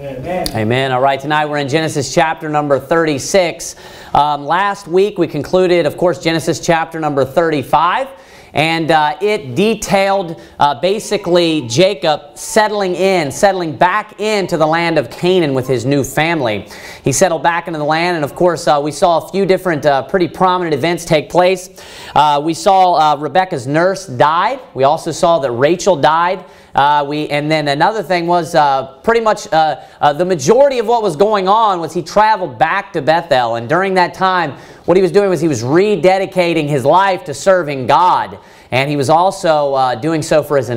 Amen. Amen. All right, tonight we're in Genesis chapter number 36. Um, last week we concluded, of course, Genesis chapter number 35. And uh, it detailed uh, basically Jacob settling in, settling back into the land of Canaan with his new family. He settled back into the land, and of course, uh, we saw a few different uh, pretty prominent events take place. Uh, we saw uh, Rebecca's nurse died. We also saw that Rachel died. Uh, we and then another thing was uh, pretty much uh, the majority of what was going on was he traveled back to Bethel, and during that time, what he was doing was he was rededicating his life to serving God. And he was also uh, doing so for his,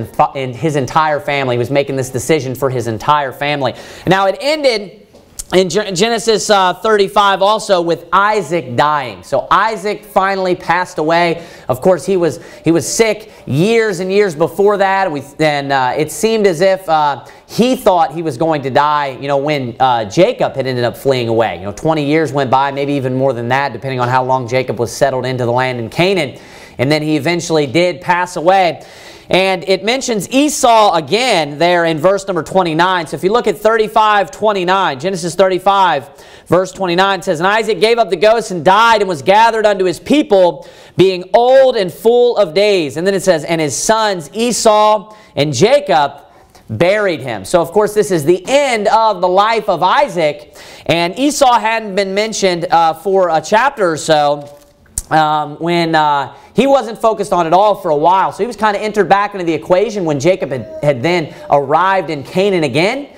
his entire family. He was making this decision for his entire family. Now, it ended in Genesis uh, 35 also with Isaac dying. So Isaac finally passed away. Of course, he was he was sick years and years before that. We, and uh, it seemed as if uh, he thought he was going to die, you know, when uh, Jacob had ended up fleeing away. You know, 20 years went by, maybe even more than that, depending on how long Jacob was settled into the land in Canaan. And then he eventually did pass away. And it mentions Esau again there in verse number 29. So if you look at 35, 29, Genesis 35, verse 29 says, And Isaac gave up the ghost and died and was gathered unto his people, being old and full of days. And then it says, And his sons Esau and Jacob buried him. So of course this is the end of the life of Isaac. And Esau hadn't been mentioned uh, for a chapter or so um, when uh, he wasn't focused on it all for a while. So he was kind of entered back into the equation when Jacob had, had then arrived in Canaan again.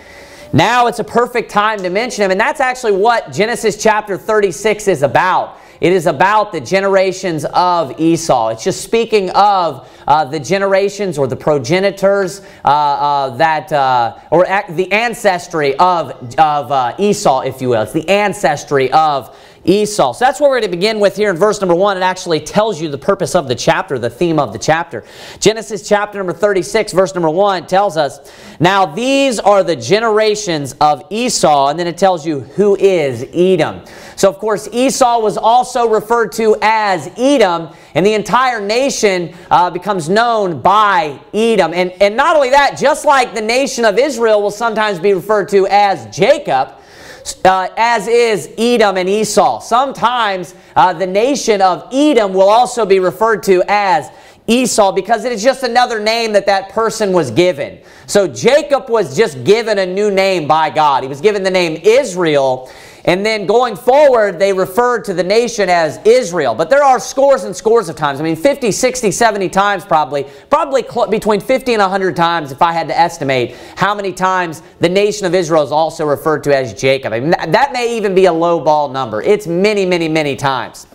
Now it's a perfect time to mention him. And that's actually what Genesis chapter 36 is about. It is about the generations of Esau. It's just speaking of uh, the generations or the progenitors uh, uh, that, uh, or the ancestry of, of uh, Esau, if you will. It's the ancestry of Esau. So that's what we're going to begin with here in verse number 1. It actually tells you the purpose of the chapter, the theme of the chapter. Genesis chapter number 36, verse number 1 tells us, Now these are the generations of Esau, and then it tells you who is Edom. So of course Esau was also referred to as Edom, and the entire nation uh, becomes known by Edom. And, and not only that, just like the nation of Israel will sometimes be referred to as Jacob, uh, as is Edom and Esau. Sometimes uh, the nation of Edom will also be referred to as Esau because it is just another name that that person was given. So Jacob was just given a new name by God. He was given the name Israel and then going forward, they referred to the nation as Israel. But there are scores and scores of times. I mean, 50, 60, 70 times probably. Probably between 50 and 100 times if I had to estimate how many times the nation of Israel is also referred to as Jacob. I mean, that may even be a low ball number. It's many, many, many times.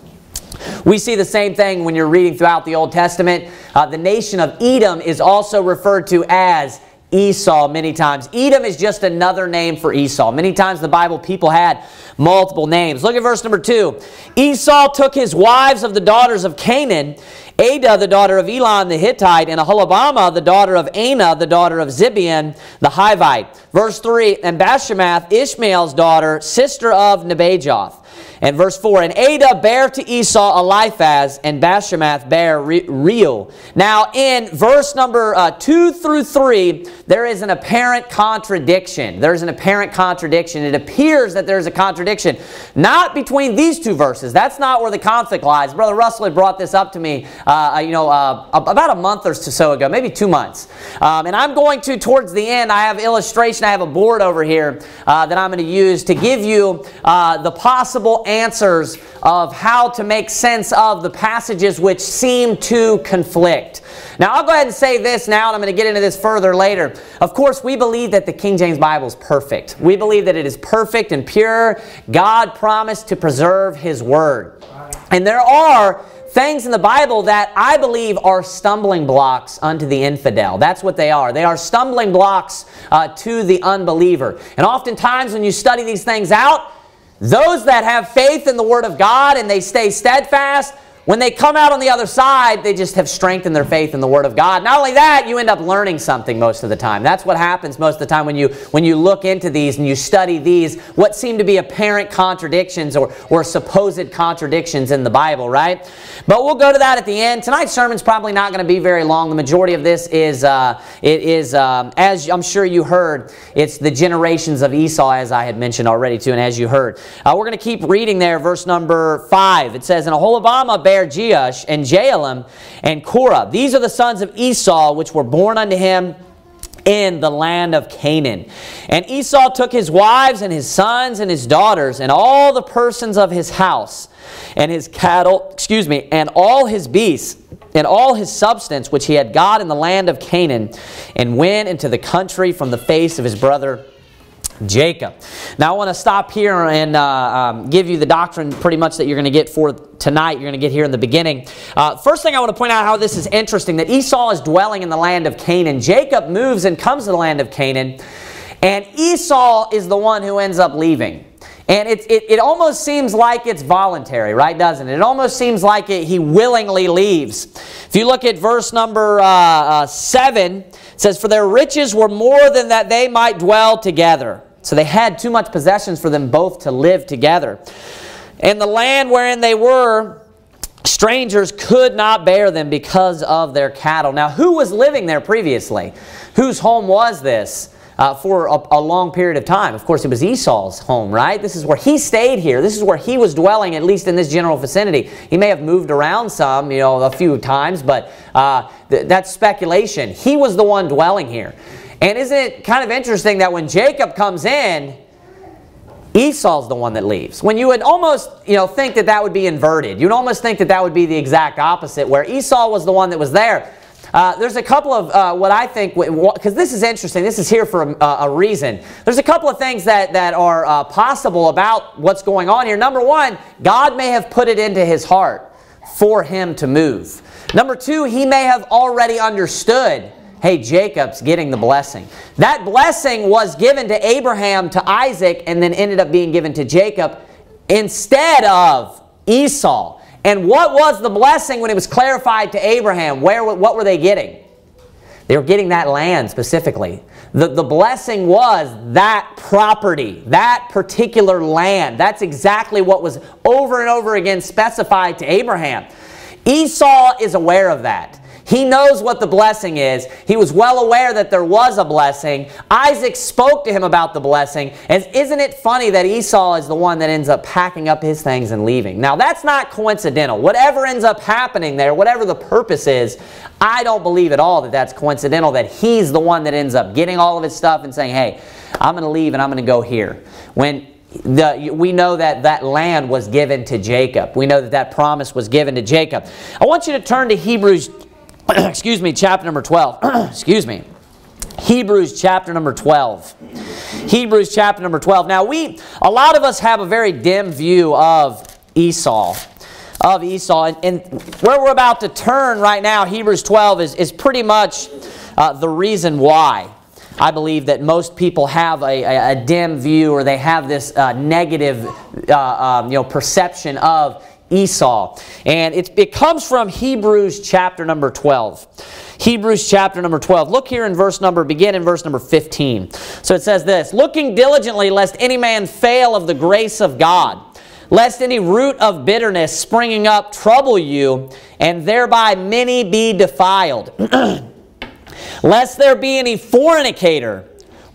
We see the same thing when you're reading throughout the Old Testament. Uh, the nation of Edom is also referred to as Esau many times. Edom is just another name for Esau. Many times the Bible, people had multiple names. Look at verse number 2. Esau took his wives of the daughters of Canaan, Adah the daughter of Elon the Hittite, and Aholibamah, the daughter of Anah, the daughter of Zibeon the Hivite. Verse 3, And Bashemath, Ishmael's daughter, sister of Nebajoth. And verse 4, And Adah bare to Esau Eliphaz, and Bashemath bare Reuel. Now, in verse number uh, 2 through 3, there is an apparent contradiction. There's an apparent contradiction. It appears that there's a contradiction. Not between these two verses. That's not where the conflict lies. Brother Russell had brought this up to me, uh, uh you know, uh, about a month or so ago, maybe two months. Um, and I'm going to, towards the end, I have illustration, I have a board over here uh, that I'm going to use to give you uh, the possible answers of how to make sense of the passages which seem to conflict. Now, I'll go ahead and say this now, and I'm going to get into this further later. Of course, we believe that the King James Bible is perfect. We believe that it is perfect and pure. God promised to preserve His Word. And there are things in the Bible that I believe are stumbling blocks unto the infidel. That's what they are. They are stumbling blocks uh, to the unbeliever. And oftentimes when you study these things out, those that have faith in the Word of God and they stay steadfast when they come out on the other side, they just have strengthened their faith in the Word of God. Not only that, you end up learning something most of the time. That's what happens most of the time when you, when you look into these and you study these, what seem to be apparent contradictions or, or supposed contradictions in the Bible, right? But we'll go to that at the end. Tonight's sermon's probably not going to be very long. The majority of this is, uh, it is um, as I'm sure you heard, it's the generations of Esau, as I had mentioned already too, and as you heard. Uh, we're going to keep reading there, verse number 5. It says, And Oholibamah bare Jeush and Jaalam and Korah. These are the sons of Esau, which were born unto him in the land of Canaan. And Esau took his wives and his sons and his daughters and all the persons of his house and his cattle, excuse me, and all his beasts and all his substance which he had got in the land of Canaan and went into the country from the face of his brother Jacob. Now I want to stop here and uh, um, give you the doctrine pretty much that you're going to get for tonight. You're going to get here in the beginning. Uh, first thing I want to point out how this is interesting, that Esau is dwelling in the land of Canaan. Jacob moves and comes to the land of Canaan, and Esau is the one who ends up leaving. And it, it, it, almost seems like it's voluntary, right, doesn't it? It almost seems like it, he willingly leaves. If you look at verse number uh, uh, 7, it says, For their riches were more than that they might dwell together. So they had too much possessions for them both to live together. And the land wherein they were, strangers could not bear them because of their cattle. Now, who was living there previously? Whose home was this? Uh, for a, a, long period of time. Of course, it was Esau's home, right? This is where he stayed here. This is where he was dwelling, at least in this general vicinity. He may have moved around some, you know, a few times, but uh, th that's speculation. He was the one dwelling here. And isn't it kind of interesting that when Jacob comes in, Esau's the one that leaves. When you would almost you know, think that that would be inverted. You'd almost think that that would be the exact opposite, where Esau was the one that was there. Uh, there's a couple of uh, what I think, because this is interesting, this is here for a, a, reason. There's a couple of things that, that are uh, possible about what's going on here. Number one, God may have put it into his heart for him to move. Number two, he may have already understood hey, Jacob's getting the blessing. That blessing was given to Abraham, to Isaac, and then ended up being given to Jacob instead of Esau. And what was the blessing when it was clarified to Abraham? Where, what were they getting? They were getting that land specifically. The, the blessing was that property, that particular land. That's exactly what was over and over again specified to Abraham. Esau is aware of that. He knows what the blessing is. He was well aware that there was a blessing. Isaac spoke to him about the blessing. And isn't it funny that Esau is the one that ends up packing up his things and leaving? Now, that's not coincidental. Whatever ends up happening there, whatever the purpose is, I don't believe at all that that's coincidental, that he's the one that ends up getting all of his stuff and saying, hey, I'm going to leave and I'm going to go here. When the, we know that that land was given to Jacob. We know that that promise was given to Jacob. I want you to turn to Hebrews excuse me, chapter number 12. excuse me. Hebrews chapter number 12. Hebrews chapter number 12. Now we, a lot of us have a very dim view of Esau. Of Esau. And, and where we're about to turn right now, Hebrews 12, is, is pretty much uh, the reason why. I believe that most people have a, a, a dim view or they have this uh, negative uh, um, you know, perception of Esau. And it, it comes from Hebrews chapter number 12. Hebrews chapter number 12. Look here in verse number, begin in verse number 15. So it says this, Looking diligently lest any man fail of the grace of God, lest any root of bitterness springing up trouble you, and thereby many be defiled. lest there be any fornicator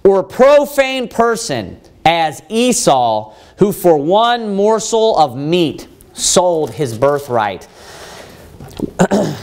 or profane person as Esau, who for one morsel of meat sold his birthright.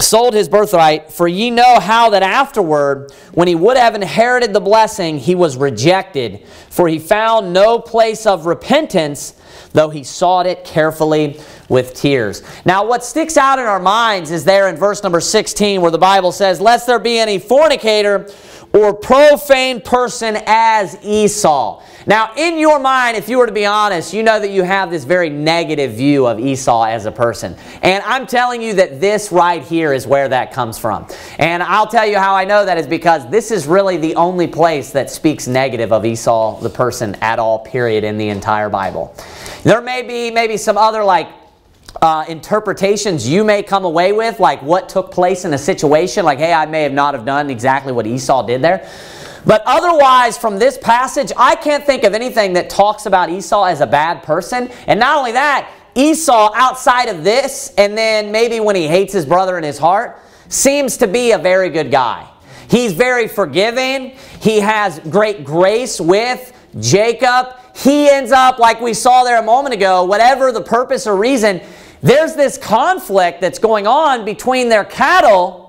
sold his birthright, for ye know how that afterward, when he would have inherited the blessing, he was rejected, for he found no place of repentance, though he sought it carefully with tears. Now, what sticks out in our minds is there in verse number 16, where the Bible says, Lest there be any fornicator or profane person as Esau. Now, in your mind, if you were to be honest, you know that you have this very negative view of Esau as a person. And I'm telling you that this right here is where that comes from. And I'll tell you how I know that is because this is really the only place that speaks negative of Esau, the person, at all, period, in the entire Bible. There may be maybe some other like uh, interpretations you may come away with, like what took place in a situation, like, hey, I may have not have done exactly what Esau did there. But otherwise, from this passage, I can't think of anything that talks about Esau as a bad person. And not only that, Esau, outside of this, and then maybe when he hates his brother in his heart, seems to be a very good guy. He's very forgiving. He has great grace with Jacob. He ends up, like we saw there a moment ago, whatever the purpose or reason, there's this conflict that's going on between their cattle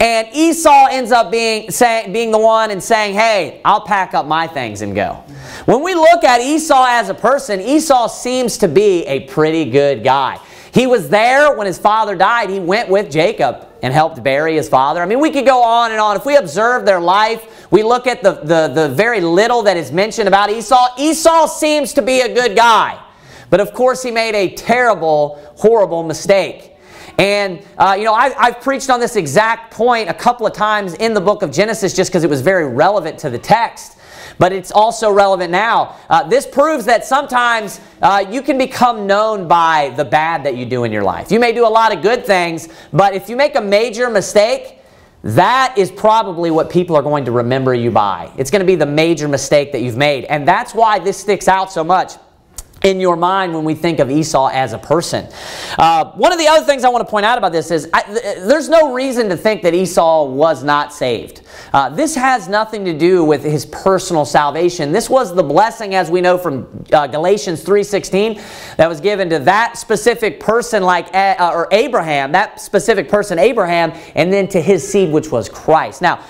and Esau ends up being, saying, being the one and saying, hey, I'll pack up my things and go. When we look at Esau as a person, Esau seems to be a pretty good guy. He was there when his father died. He went with Jacob and helped bury his father. I mean, we could go on and on. If we observe their life, we look at the, the, the very little that is mentioned about Esau. Esau seems to be a good guy. But of course, he made a terrible, horrible mistake. And, uh, you know, I, have preached on this exact point a couple of times in the book of Genesis just because it was very relevant to the text. But it's also relevant now. Uh, this proves that sometimes uh, you can become known by the bad that you do in your life. You may do a lot of good things, but if you make a major mistake, that is probably what people are going to remember you by. It's going to be the major mistake that you've made. And that's why this sticks out so much in your mind when we think of Esau as a person. Uh, one of the other things I want to point out about this is I, th there's no reason to think that Esau was not saved. Uh, this has nothing to do with his personal salvation. This was the blessing, as we know from uh, Galatians 3.16, that was given to that specific person like uh, or Abraham, that specific person Abraham, and then to his seed, which was Christ. Now,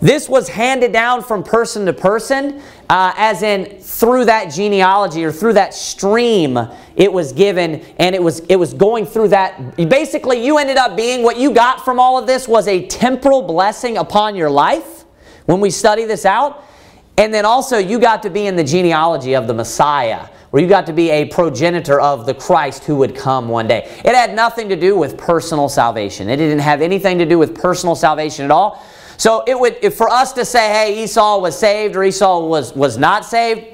this was handed down from person to person, uh, as in through that genealogy or through that stream it was given and it was, it was going through that. Basically, you ended up being, what you got from all of this was a temporal blessing upon your life when we study this out. And then also you got to be in the genealogy of the Messiah where you got to be a progenitor of the Christ who would come one day. It had nothing to do with personal salvation. It didn't have anything to do with personal salvation at all. So it would, for us to say, hey, Esau was saved or Esau was, was not saved,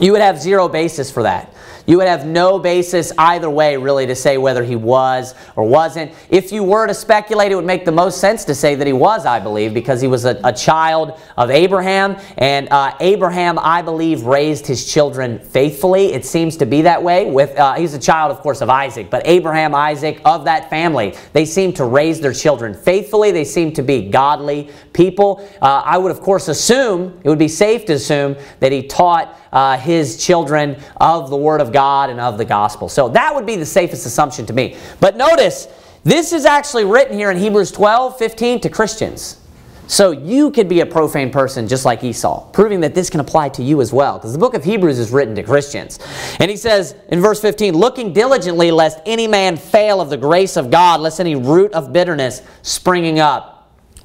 you would have zero basis for that. You would have no basis either way, really, to say whether he was or wasn't. If you were to speculate, it would make the most sense to say that he was, I believe, because he was a, a child of Abraham. And uh, Abraham, I believe, raised his children faithfully. It seems to be that way. With uh, He's a child, of course, of Isaac. But Abraham, Isaac, of that family, they seem to raise their children faithfully. They seem to be godly people. Uh, I would, of course, assume, it would be safe to assume that he taught uh, his children of the Word of God and of the gospel. So that would be the safest assumption to me. But notice, this is actually written here in Hebrews 12, 15 to Christians. So you could be a profane person just like Esau, proving that this can apply to you as well, because the book of Hebrews is written to Christians. And he says in verse 15, looking diligently lest any man fail of the grace of God, lest any root of bitterness springing up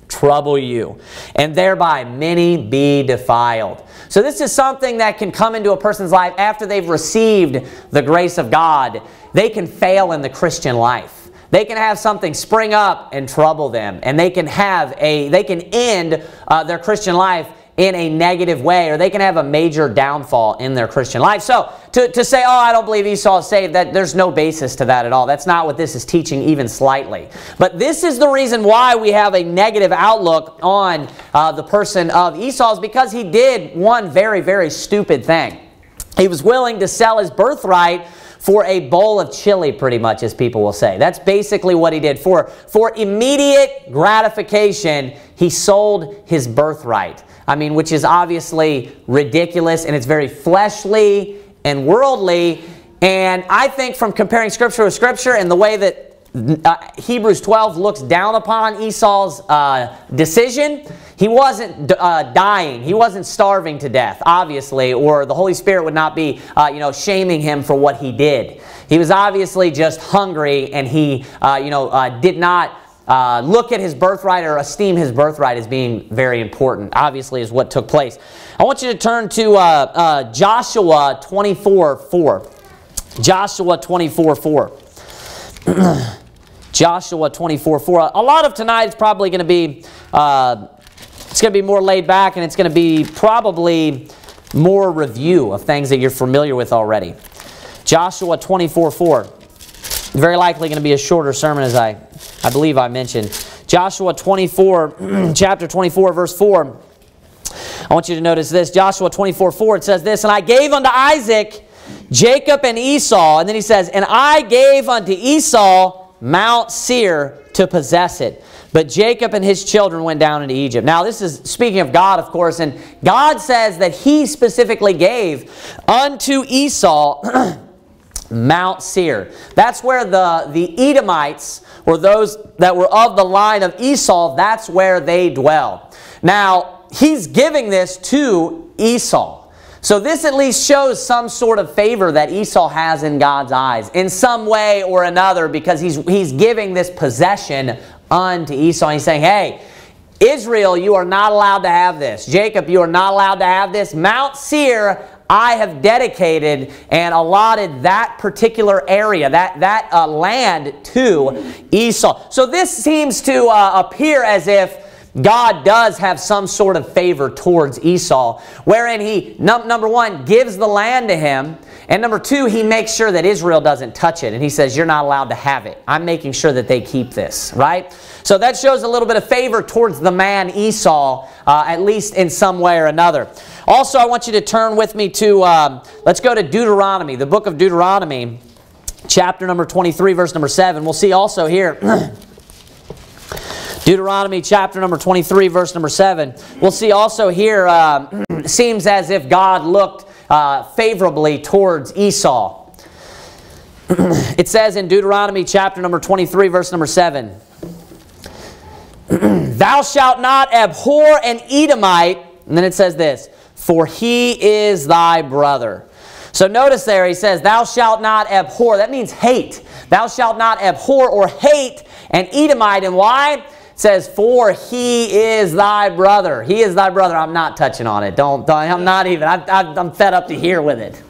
trouble you, and thereby many be defiled. So this is something that can come into a person's life after they've received the grace of God. They can fail in the Christian life. They can have something spring up and trouble them, and they can have a they can end uh, their Christian life in a negative way, or they can have a major downfall in their Christian life. So to, to say, oh, I don't believe Esau is saved, that there's no basis to that at all. That's not what this is teaching even slightly. But this is the reason why we have a negative outlook on uh, the person of Esau is because he did one very, very stupid thing. He was willing to sell his birthright for a bowl of chili, pretty much, as people will say. That's basically what he did. For, for immediate gratification, he sold his birthright. I mean, which is obviously ridiculous and it's very fleshly and worldly. And I think from comparing Scripture with Scripture and the way that uh, Hebrews 12 looks down upon Esau's uh, decision, he wasn't uh, dying. He wasn't starving to death, obviously, or the Holy Spirit would not be, uh, you know, shaming him for what he did. He was obviously just hungry and he, uh, you know, uh, did not look at his birthright or esteem his birthright as being very important, obviously, is what took place. I want you to turn to Joshua 24:4. Joshua 24 4. Joshua 24 4. A lot of tonight is probably going to be. Uh, it's going to be more laid back and it's going to be probably more review of things that you're familiar with already. Joshua 24 4. very likely going to be a shorter sermon as I, I believe I mentioned. Joshua 24, chapter 24, verse 4. I want you to notice this. Joshua 24, 4, it says this, And I gave unto Isaac Jacob and Esau. And then he says, And I gave unto Esau Mount Seir to possess it. But Jacob and his children went down into Egypt. Now, this is speaking of God, of course, and God says that he specifically gave unto Esau Mount Seir. That's where the, the Edomites, or those that were of the line of Esau, that's where they dwell. Now, he's giving this to Esau. So this at least shows some sort of favor that Esau has in God's eyes in some way or another because he's, he's giving this possession unto Esau. He's saying, hey, Israel, you are not allowed to have this. Jacob, you are not allowed to have this. Mount Seir, I have dedicated and allotted that particular area, that, that uh, land to Esau. So this seems to uh, appear as if God does have some sort of favor towards Esau, wherein he, num number one, gives the land to him, and number two, he makes sure that Israel doesn't touch it, and he says, you're not allowed to have it. I'm making sure that they keep this, right? So that shows a little bit of favor towards the man Esau, uh, at least in some way or another. Also, I want you to turn with me to, um, let's go to Deuteronomy, the book of Deuteronomy, chapter number 23, verse number 7. We'll see also here... Deuteronomy chapter number 23, verse number 7. We'll see also here, uh, seems as if God looked uh, favorably towards Esau. it says in Deuteronomy chapter number 23, verse number 7. Thou shalt not abhor an Edomite, and then it says this, for he is thy brother. So notice there he says, Thou shalt not abhor. That means hate. Thou shalt not abhor or hate an Edomite. And why? Says, For he is thy brother. He is thy brother. I'm not touching on it. Don't, don't I'm not even. I, I, I'm fed up to here with it.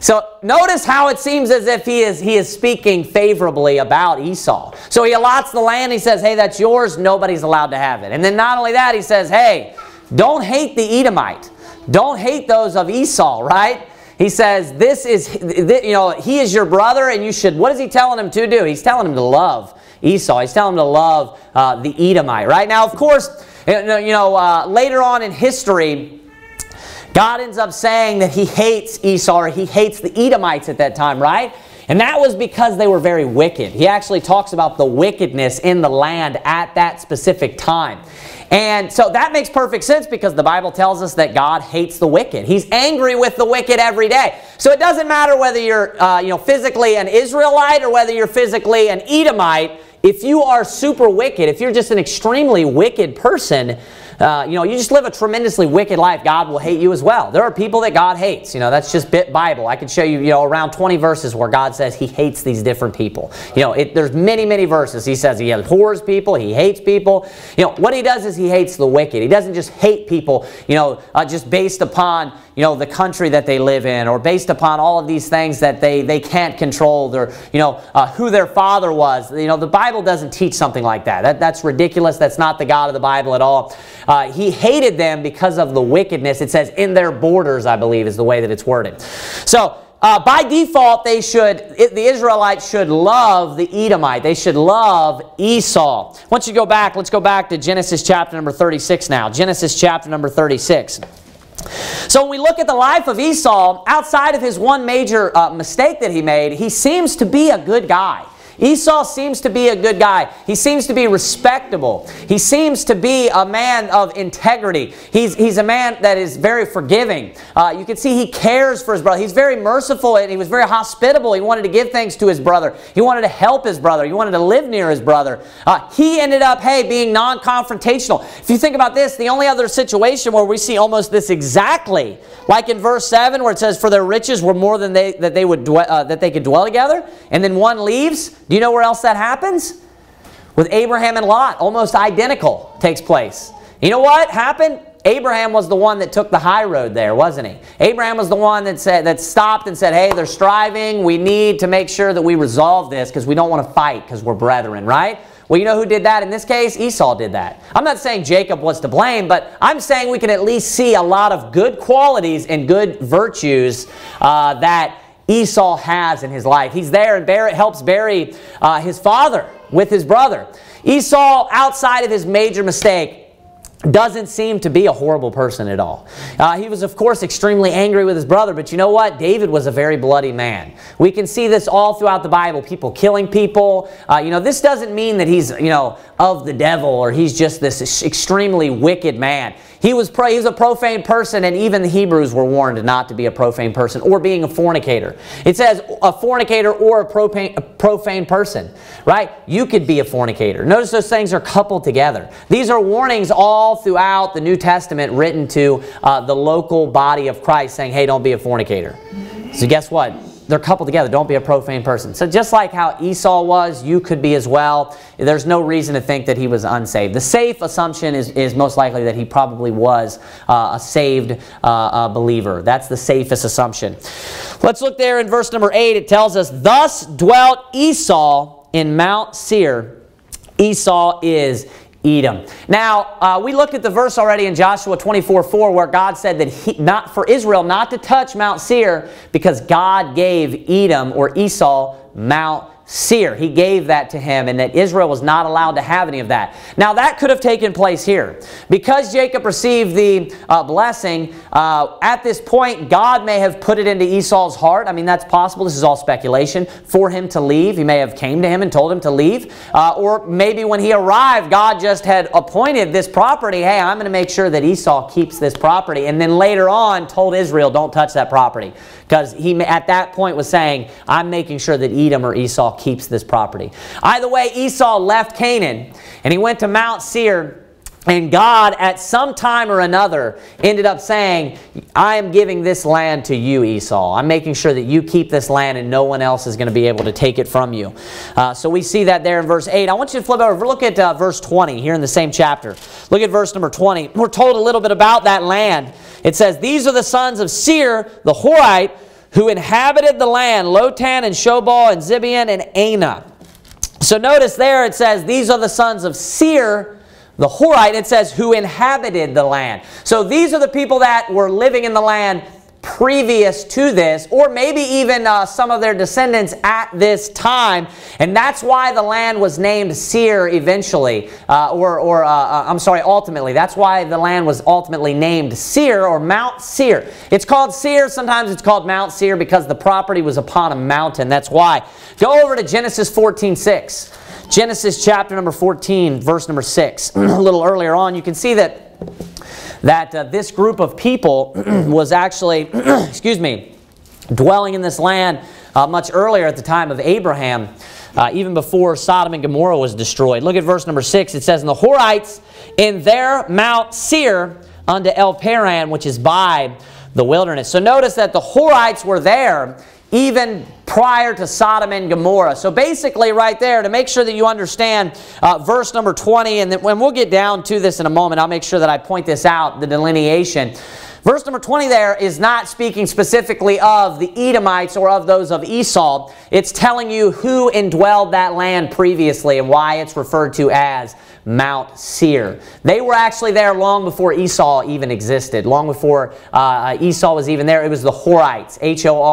So notice how it seems as if he is, he is speaking favorably about Esau. So he allots the land. He says, hey, that's yours. Nobody's allowed to have it. And then not only that, he says, hey, don't hate the Edomite. Don't hate those of Esau, right? He says, this is, you know, he is your brother and you should, what is he telling him to do? He's telling him to love Esau. He's telling him to love uh, the Edomite, right? Now, of course, you know, uh, later on in history, God ends up saying that he hates Esau or he hates the Edomites at that time, right? And that was because they were very wicked. He actually talks about the wickedness in the land at that specific time. And so that makes perfect sense because the Bible tells us that God hates the wicked. He's angry with the wicked every day. So it doesn't matter whether you're uh, you know, physically an Israelite or whether you're physically an Edomite. If you are super wicked, if you're just an extremely wicked person, uh, you know, you just live a tremendously wicked life, God will hate you as well. There are people that God hates. You know, that's just bit Bible. I can show you, you know, around 20 verses where God says he hates these different people. You know, it, there's many, many verses. He says he abhors people, he hates people. You know, what he does is he hates the wicked. He doesn't just hate people, you know, uh, just based upon, you know, the country that they live in or based upon all of these things that they, they can't control or, you know, uh, who their father was. You know, the Bible doesn't teach something like that. that. That's ridiculous. That's not the God of the Bible at all. Uh, he hated them because of the wickedness. It says in their borders, I believe, is the way that it's worded. So, uh, by default, they should, the Israelites should love the Edomite. They should love Esau. Once you go back, let's go back to Genesis chapter number 36 now. Genesis chapter number 36. So when we look at the life of Esau, outside of his one major uh, mistake that he made, he seems to be a good guy. Esau seems to be a good guy. He seems to be respectable. He seems to be a man of integrity. He's, he's a man that is very forgiving. Uh, you can see he cares for his brother. He's very merciful and he was very hospitable. He wanted to give things to his brother. He wanted to help his brother. He wanted to live near his brother. Uh, he ended up, hey, being non-confrontational. If you think about this, the only other situation where we see almost this exactly, like in verse 7 where it says, for their riches were more than they, that, they would uh, that they could dwell together, and then one leaves, do you know where else that happens? With Abraham and Lot, almost identical takes place. You know what happened? Abraham was the one that took the high road there, wasn't he? Abraham was the one that said that stopped and said, "Hey, they're striving. We need to make sure that we resolve this because we don't want to fight because we're brethren, right?" Well, you know who did that in this case? Esau did that. I'm not saying Jacob was to blame, but I'm saying we can at least see a lot of good qualities and good virtues uh, that Esau has in his life. He's there and bear, helps bury uh, his father with his brother. Esau, outside of his major mistake, doesn't seem to be a horrible person at all. Uh, he was, of course, extremely angry with his brother, but you know what? David was a very bloody man. We can see this all throughout the Bible, people killing people. Uh, you know, this doesn't mean that he's, you know, of the devil or he's just this extremely wicked man. He was, he was a profane person, and even the Hebrews were warned not to be a profane person or being a fornicator. It says a fornicator or a profane, a profane person, right? You could be a fornicator. Notice those things are coupled together. These are warnings all throughout the New Testament written to uh, the local body of Christ saying, hey, don't be a fornicator. So guess what? They're coupled together. Don't be a profane person. So just like how Esau was, you could be as well. There's no reason to think that he was unsaved. The safe assumption is, is most likely that he probably was uh, a saved uh, believer. That's the safest assumption. Let's look there in verse number 8. It tells us, Thus dwelt Esau in Mount Seir. Esau is Edom. Now, uh, we looked at the verse already in Joshua 24, 4, where God said that he, not for Israel not to touch Mount Seir because God gave Edom or Esau Mount Seir. He gave that to him and that Israel was not allowed to have any of that. Now that could have taken place here. Because Jacob received the uh, blessing, uh, at this point God may have put it into Esau's heart. I mean that's possible. This is all speculation. For him to leave. He may have came to him and told him to leave. Uh, or maybe when he arrived God just had appointed this property. Hey, I'm going to make sure that Esau keeps this property. And then later on told Israel don't touch that property. Because he at that point was saying, I'm making sure that Edom or Esau keeps this property. Either way, Esau left Canaan and he went to Mount Seir and God, at some time or another, ended up saying, I am giving this land to you, Esau. I'm making sure that you keep this land and no one else is going to be able to take it from you. Uh, so we see that there in verse 8. I want you to flip over. Look at uh, verse 20 here in the same chapter. Look at verse number 20. We're told a little bit about that land. It says, These are the sons of Seir, the Horite, who inhabited the land, Lotan and Shobal and Zibeon and Anah. So notice there it says, These are the sons of Seir, the Horite. It says, who inhabited the land. So these are the people that were living in the land previous to this, or maybe even uh, some of their descendants at this time. And that's why the land was named Seir eventually, uh, or, or uh, uh, I'm sorry, ultimately. That's why the land was ultimately named Seir or Mount Seir. It's called Seir. Sometimes it's called Mount Seir because the property was upon a mountain. That's why. Go over to Genesis 14, 6. Genesis chapter number 14, verse number 6. a little earlier on, you can see that that uh, this group of people was actually, excuse me, dwelling in this land uh, much earlier at the time of Abraham, uh, even before Sodom and Gomorrah was destroyed. Look at verse number 6. It says, And the Horites in their Mount Seir unto El Paran, which is by the wilderness. So notice that the Horites were there even prior to Sodom and Gomorrah. So basically right there, to make sure that you understand uh, verse number 20, and when we'll get down to this in a moment, I'll make sure that I point this out, the delineation. Verse number 20 there is not speaking specifically of the Edomites or of those of Esau. It's telling you who indwelled that land previously and why it's referred to as Mount Seir. They were actually there long before Esau even existed, long before uh, Esau was even there. It was the Horites, H-O-R-I-T-E-S.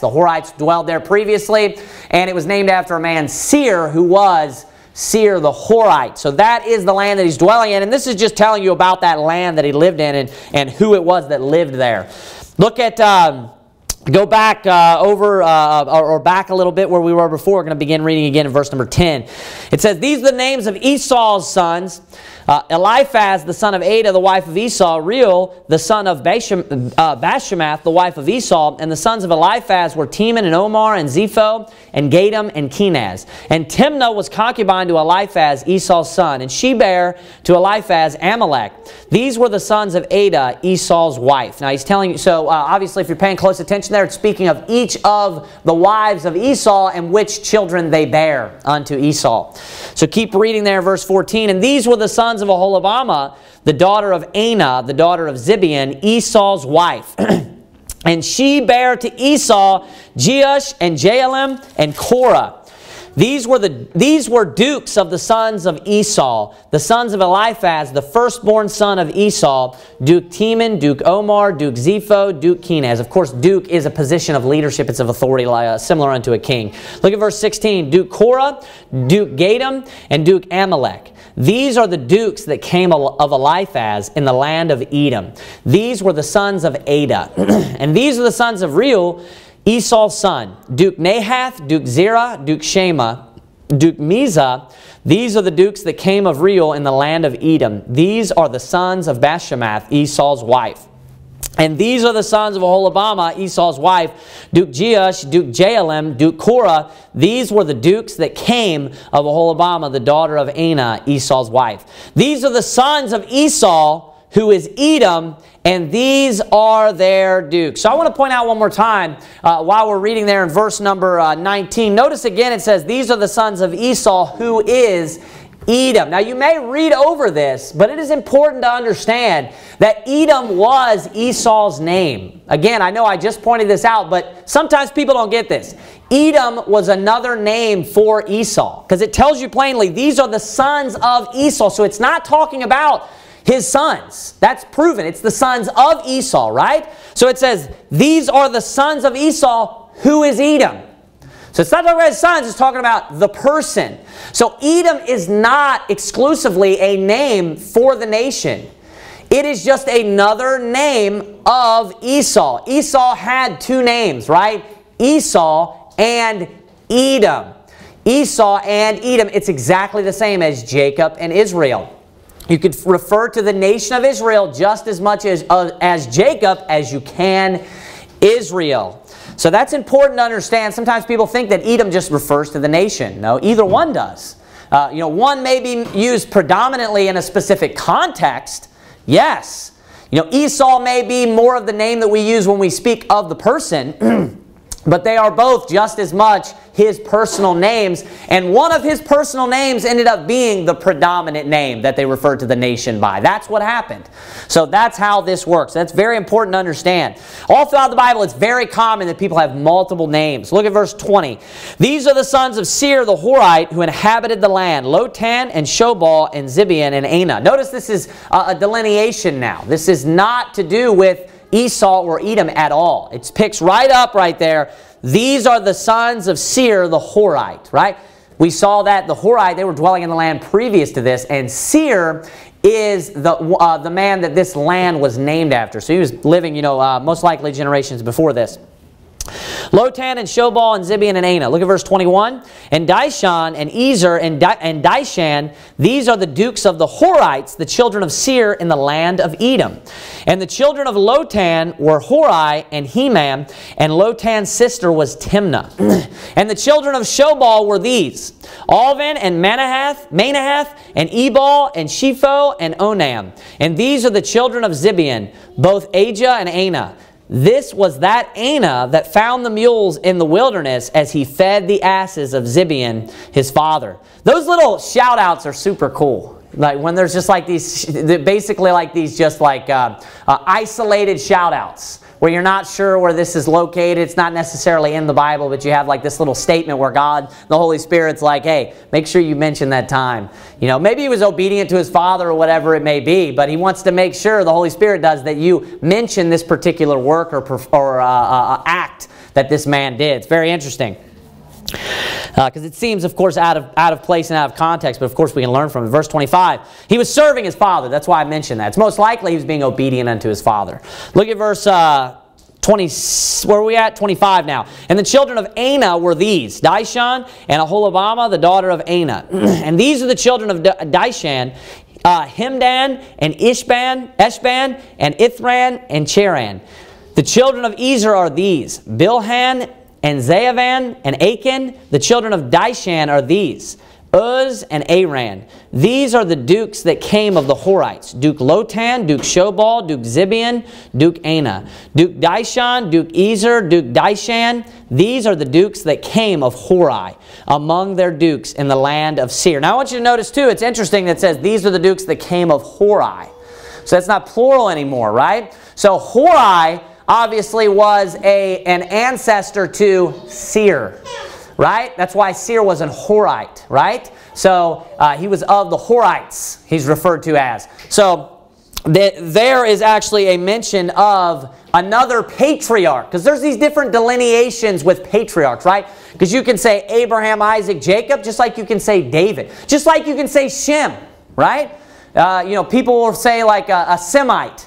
The Horites dwelled there previously, and it was named after a man, Seir, who was Seir the Horite. So that is the land that he's dwelling in, and this is just telling you about that land that he lived in and, and who it was that lived there. Look at... Um, Go back uh, over uh, or back a little bit where we were before. We're going to begin reading again in verse number 10. It says, These are the names of Esau's sons. Uh, Eliphaz, the son of Adah, the wife of Esau. Reuel, the son of Basham, uh, Bashemath, the wife of Esau. And the sons of Eliphaz were Teman and Omar and Zepho and Gatam and Kenaz. And Timna was concubine to Eliphaz, Esau's son. And she bare to Eliphaz Amalek. These were the sons of Adah, Esau's wife. Now he's telling you, so uh, obviously if you're paying close attention there, it's speaking of each of the wives of Esau and which children they bear unto Esau. So keep reading there, verse 14. And these were the sons of Aholibamah, the daughter of Anah, the daughter of Zibeon, Esau's wife. and she bare to Esau Jeush and Jaalam and Korah. These were, the, these were dukes of the sons of Esau, the sons of Eliphaz, the firstborn son of Esau, Duke Teman, Duke Omar, Duke Zepho, Duke Kenaz. Of course, Duke is a position of leadership. It's of authority uh, similar unto a king. Look at verse 16. Duke Korah, Duke Gatam, and Duke Amalek. These are the dukes that came of Eliphaz in the land of Edom. These were the sons of Adah. and these are the sons of Reuel, Esau's son, Duke Nahath, Duke Zerah, Duke Shammah, Duke Mizzah. These are the dukes that came of Reuel in the land of Edom. These are the sons of Bashemath, Esau's wife. And these are the sons of Aholibamah, Esau's wife, Duke Jeush, Duke Jaalam, Duke Korah. These were the dukes that came of Aholibamah, the daughter of Anah, Esau's wife. These are the sons of Esau, who is Edom, and these are their dukes. So I want to point out one more time uh, while we're reading there in verse number uh, 19. Notice again it says, These are the sons of Esau, who is Edom. Now you may read over this, but it is important to understand that Edom was Esau's name. Again, I know I just pointed this out, but sometimes people don't get this. Edom was another name for Esau because it tells you plainly these are the sons of Esau. So it's not talking about his sons. That's proven. It's the sons of Esau, right? So it says, these are the sons of Esau. Who is Edom? So it's not talking about his sons, it's talking about the person. So Edom is not exclusively a name for the nation. It is just another name of Esau. Esau had two names, right? Esau and Edom. Esau and Edom, it's exactly the same as Jacob and Israel. You could refer to the nation of Israel just as much as, uh, as Jacob as you can Israel. So that's important to understand. Sometimes people think that Edom just refers to the nation. No, either one does. Uh, you know, one may be used predominantly in a specific context. Yes. You know, Esau may be more of the name that we use when we speak of the person. But they are both just as much his personal names. And one of his personal names ended up being the predominant name that they referred to the nation by. That's what happened. So that's how this works. That's very important to understand. All throughout the Bible, it's very common that people have multiple names. Look at verse 20. These are the sons of Seir the Horite who inhabited the land, Lotan and Shobal and Zibeon and Anah. Notice this is a delineation now. This is not to do with Esau or Edom at all. It picks right up right there. These are the sons of Seir the Horite, right? We saw that the Horite, they were dwelling in the land previous to this, and Seir is the, uh, the man that this land was named after. So he was living, you know, uh, most likely generations before this. Lotan and Shobal and Zibeon and Anah. Look at verse 21. And Dishon and Ezer and, Di and Dishan, these are the dukes of the Horites, the children of Seir in the land of Edom. And the children of Lotan were Hori and Hemam, and Lotan's sister was Timna. and the children of Shobal were these, Alvan and Manahath, Manahath, and Ebal, and Shepho, and Onam. And these are the children of Zibeon, both Ajah and Anah. This was that Anah that found the mules in the wilderness as he fed the asses of Zibeon, his father. Those little shout outs are super cool. Like when there's just like these, basically like these just like uh, uh, isolated shout outs where you're not sure where this is located. It's not necessarily in the Bible, but you have like this little statement where God, the Holy Spirit's like, hey, make sure you mention that time. You know, maybe he was obedient to his father or whatever it may be, but he wants to make sure, the Holy Spirit does, that you mention this particular work or, or uh, uh, uh, act that this man did. It's very interesting because uh, it seems, of course, out of, out of place and out of context, but of course we can learn from it. Verse 25, he was serving his father. That's why I mentioned that. It's most likely he was being obedient unto his father. Look at verse uh, 20, where are we at? 25 now. And the children of Anah were these, Dishon and Aholibamah, the daughter of Anah. and these are the children of Dishan, uh, Hemdan and Ishban, Eshban and Ithran and Cheran. The children of Ezer are these, Bilhan and Zaavan and Akan. The children of Dishan are these, Uz and Aran. These are the dukes that came of the Horites. Duke Lotan, Duke Shobal, Duke Zibeon, Duke Anah. Duke Dishon, Duke Ezer, Duke Dishan. These are the dukes that came of Hori, among their dukes in the land of Seir. Now I want you to notice too, it's interesting that it says these are the dukes that came of Hori. So that's not plural anymore, right? So Hori obviously was a, an ancestor to Seir. right? That's why Seir was an Horite, right? So uh, he was of the Horites, he's referred to as. So th there is actually a mention of another patriarch, because there's these different delineations with patriarchs, right? Because you can say Abraham, Isaac, Jacob, just like you can say David, just like you can say Shem, right? Uh, you know, people will say like a, a Semite.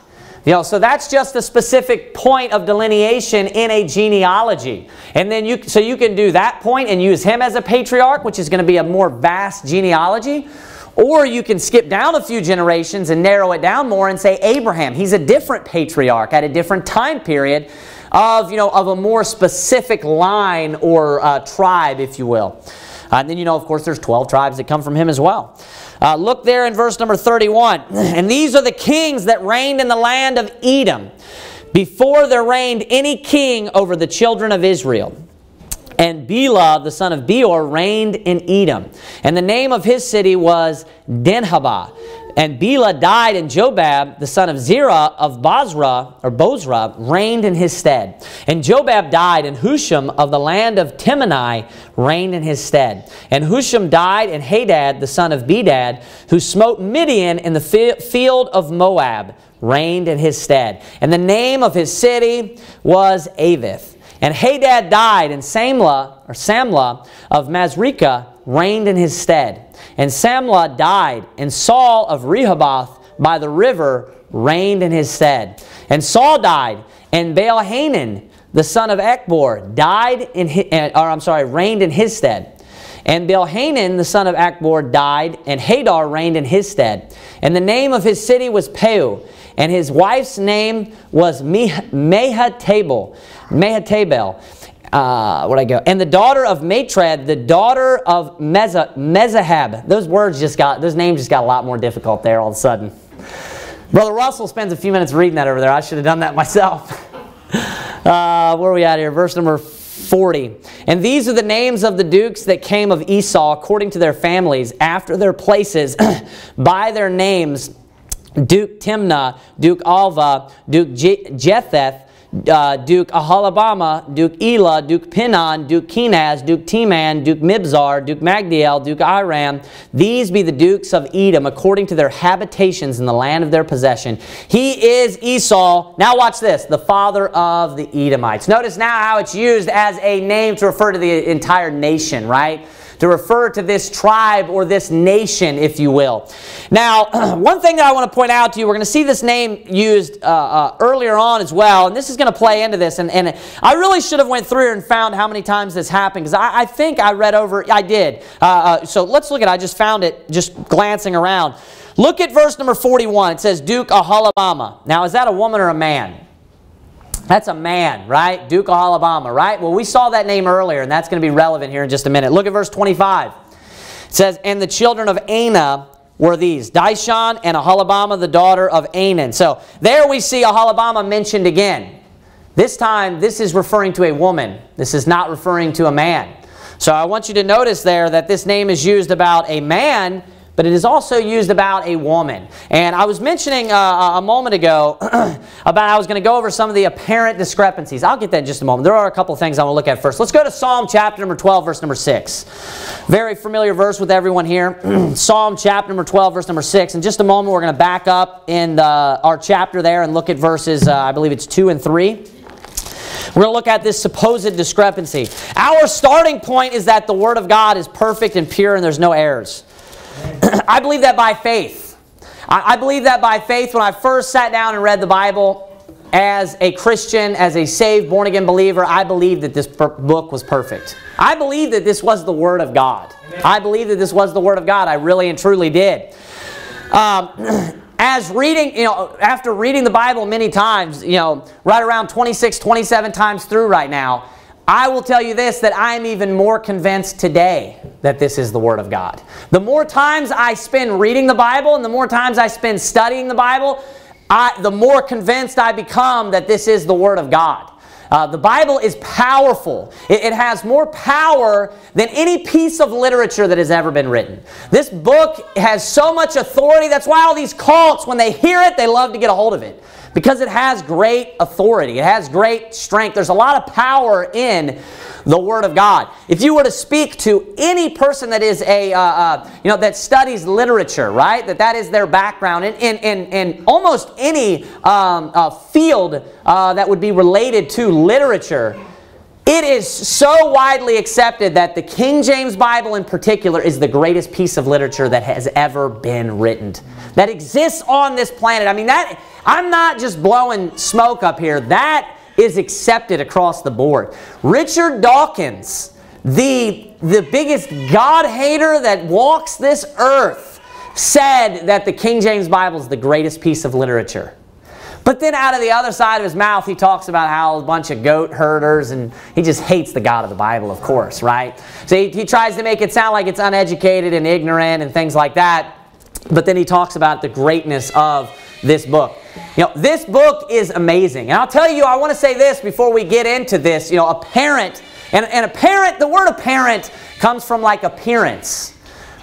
You know, so that's just a specific point of delineation in a genealogy. And then you, so you can do that point and use him as a patriarch, which is going to be a more vast genealogy. Or you can skip down a few generations and narrow it down more and say Abraham. He's a different patriarch at a different time period of, you know, of a more specific line or uh, tribe, if you will. Uh, and then, you know, of course, there's 12 tribes that come from him as well. Uh, look there in verse number 31. And these are the kings that reigned in the land of Edom before there reigned any king over the children of Israel. And Bela, the son of Beor, reigned in Edom. And the name of his city was Dinhabah. And Bela died, and Jobab, the son of Zerah of Bozrah, or reigned in his stead. And Jobab died, and Husham of the land of Timnai reigned in his stead. And Husham died, and Hadad, the son of Bedad, who smote Midian in the field of Moab, reigned in his stead. And the name of his city was Avith. And Hadad died, and Samlah, or Samlah of Masrekah reigned in his stead. And Samlah died, and Saul of Rehoboth by the river reigned in his stead. And Saul died, and Baal-Hanan, the son of Achbor, died in his, uh, or I'm sorry, reigned in his stead. And Baal-Hanan, the son of Achbor, died, and Hadar reigned in his stead. And the name of his city was Peu, and his wife's name was Mehetabel. Mehetabel. Uh, where I go? And the daughter of Matred, the daughter of Meza, Mezahab. Those words just got, those names just got a lot more difficult there all of a sudden. Brother Russell spends a few minutes reading that over there. I should have done that myself. uh, where are we at here? Verse number 40. And these are the names of the dukes that came of Esau according to their families, after their places, by their names Duke Timnah, Duke Alvah, Duke Jetheth, uh, Duke Aholibamah, Duke Elah, Duke Pinon, Duke Kenaz, Duke Teman, Duke Mibzar, Duke Magdiel, Duke Iram. These be the dukes of Edom according to their habitations in the land of their possession. He is Esau. Now watch this. The father of the Edomites. Notice now how it's used as a name to refer to the entire nation, right? To refer to this tribe or this nation, if you will. Now, one thing that I want to point out to you, we're going to see this name used uh, uh, earlier on as well, and this is going to play into this. And, and I really should have went through and found how many times this happened, because I, I, think I read over, I did. Uh, uh, so let's look at it. I just found it just glancing around. Look at verse number 41. It says Duke Aholibamah. Now, is that a woman or a man? That's a man, right? Duke of Alabama, right? Well, we saw that name earlier, and that's going to be relevant here in just a minute. Look at verse 25. It says, And the children of Anah were these, Dishon and Aholibamah, the daughter of Anah. So there we see Aholibamah mentioned again. This time, this is referring to a woman. This is not referring to a man. So I want you to notice there that this name is used about a man but it is also used about a woman. And I was mentioning uh, a moment ago about I was going to go over some of the apparent discrepancies. I'll get that in just a moment. There are a couple things I want to look at first. Let's go to Psalm chapter number 12, verse number 6. Very familiar verse with everyone here. Psalm chapter number 12, verse number 6. In just a moment, we're going to back up in the, our chapter there and look at verses, uh, I believe it's 2 and 3. We're going to look at this supposed discrepancy. Our starting point is that the Word of God is perfect and pure and there's no errors. I believe that by faith. I, I believe that by faith when I first sat down and read the Bible as a Christian, as a saved, born-again believer, I believed that this book was perfect. I believed that this was the Word of God. Amen. I believed that this was the Word of God. I really and truly did. Um, as reading, you know, after reading the Bible many times, you know, right around 26, 27 times through right now, I will tell you this, that I am even more convinced today that this is the Word of God. The more times I spend reading the Bible and the more times I spend studying the Bible, I, the more convinced I become that this is the Word of God. Uh, the Bible is powerful. It, it, has more power than any piece of literature that has ever been written. This book has so much authority. That's why all these cults, when they hear it, they love to get a hold of it because it has great authority. It has great strength. There's a lot of power in the Word of God. If you were to speak to any person that is a, uh, uh, you know, that studies literature, right, that that is their background, in, in, in, in almost any um, uh, field uh, that would be related to literature, it is so widely accepted that the King James Bible in particular is the greatest piece of literature that has ever been written, that exists on this planet. I mean, that I'm not just blowing smoke up here. That is accepted across the board. Richard Dawkins, the, the biggest God hater that walks this earth, said that the King James Bible is the greatest piece of literature. But then out of the other side of his mouth, he talks about how a bunch of goat herders, and he just hates the God of the Bible, of course, right? So he, he tries to make it sound like it's uneducated and ignorant and things like that. But then he talks about the greatness of this book. You know, this book is amazing. And I'll tell you, I want to say this before we get into this. You know, a parent, and, and a parent, the word apparent comes from like appearance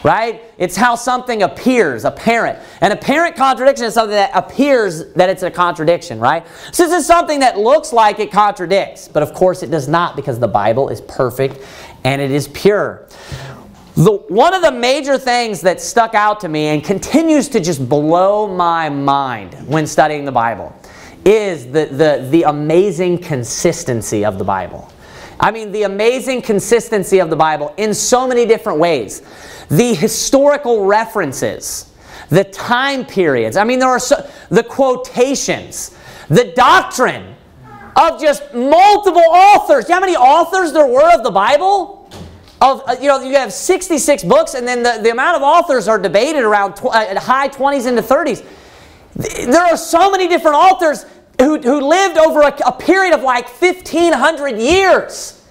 right? It's how something appears, apparent. An apparent contradiction is something that appears that it's a contradiction, right? So this is something that looks like it contradicts, but of course it does not because the Bible is perfect and it is pure. The, one of the major things that stuck out to me and continues to just blow my mind when studying the Bible is the, the, the amazing consistency of the Bible. I mean, the amazing consistency of the Bible in so many different ways the historical references, the time periods. I mean, there are so, the quotations, the doctrine of just multiple authors. You know how many authors there were of the Bible? Of, uh, you know, you have 66 books, and then the, the amount of authors are debated around tw uh, high 20s into 30s. There are so many different authors who, who lived over a, a period of like 1,500 years.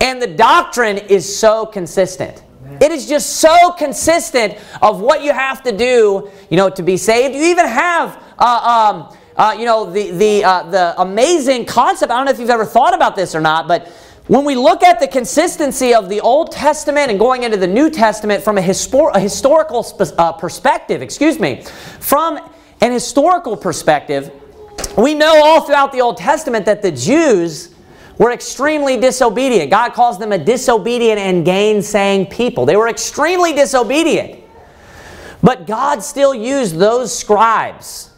And the doctrine is so consistent. It is just so consistent of what you have to do, you know, to be saved. You even have, uh, um, uh, you know, the the uh, the amazing concept. I don't know if you've ever thought about this or not, but when we look at the consistency of the Old Testament and going into the New Testament from a, histor- a historical uh, perspective, excuse me, from an historical perspective, we know all throughout the Old Testament that the Jews were extremely disobedient. God calls them a disobedient and gainsaying people. They were extremely disobedient. But God still used those scribes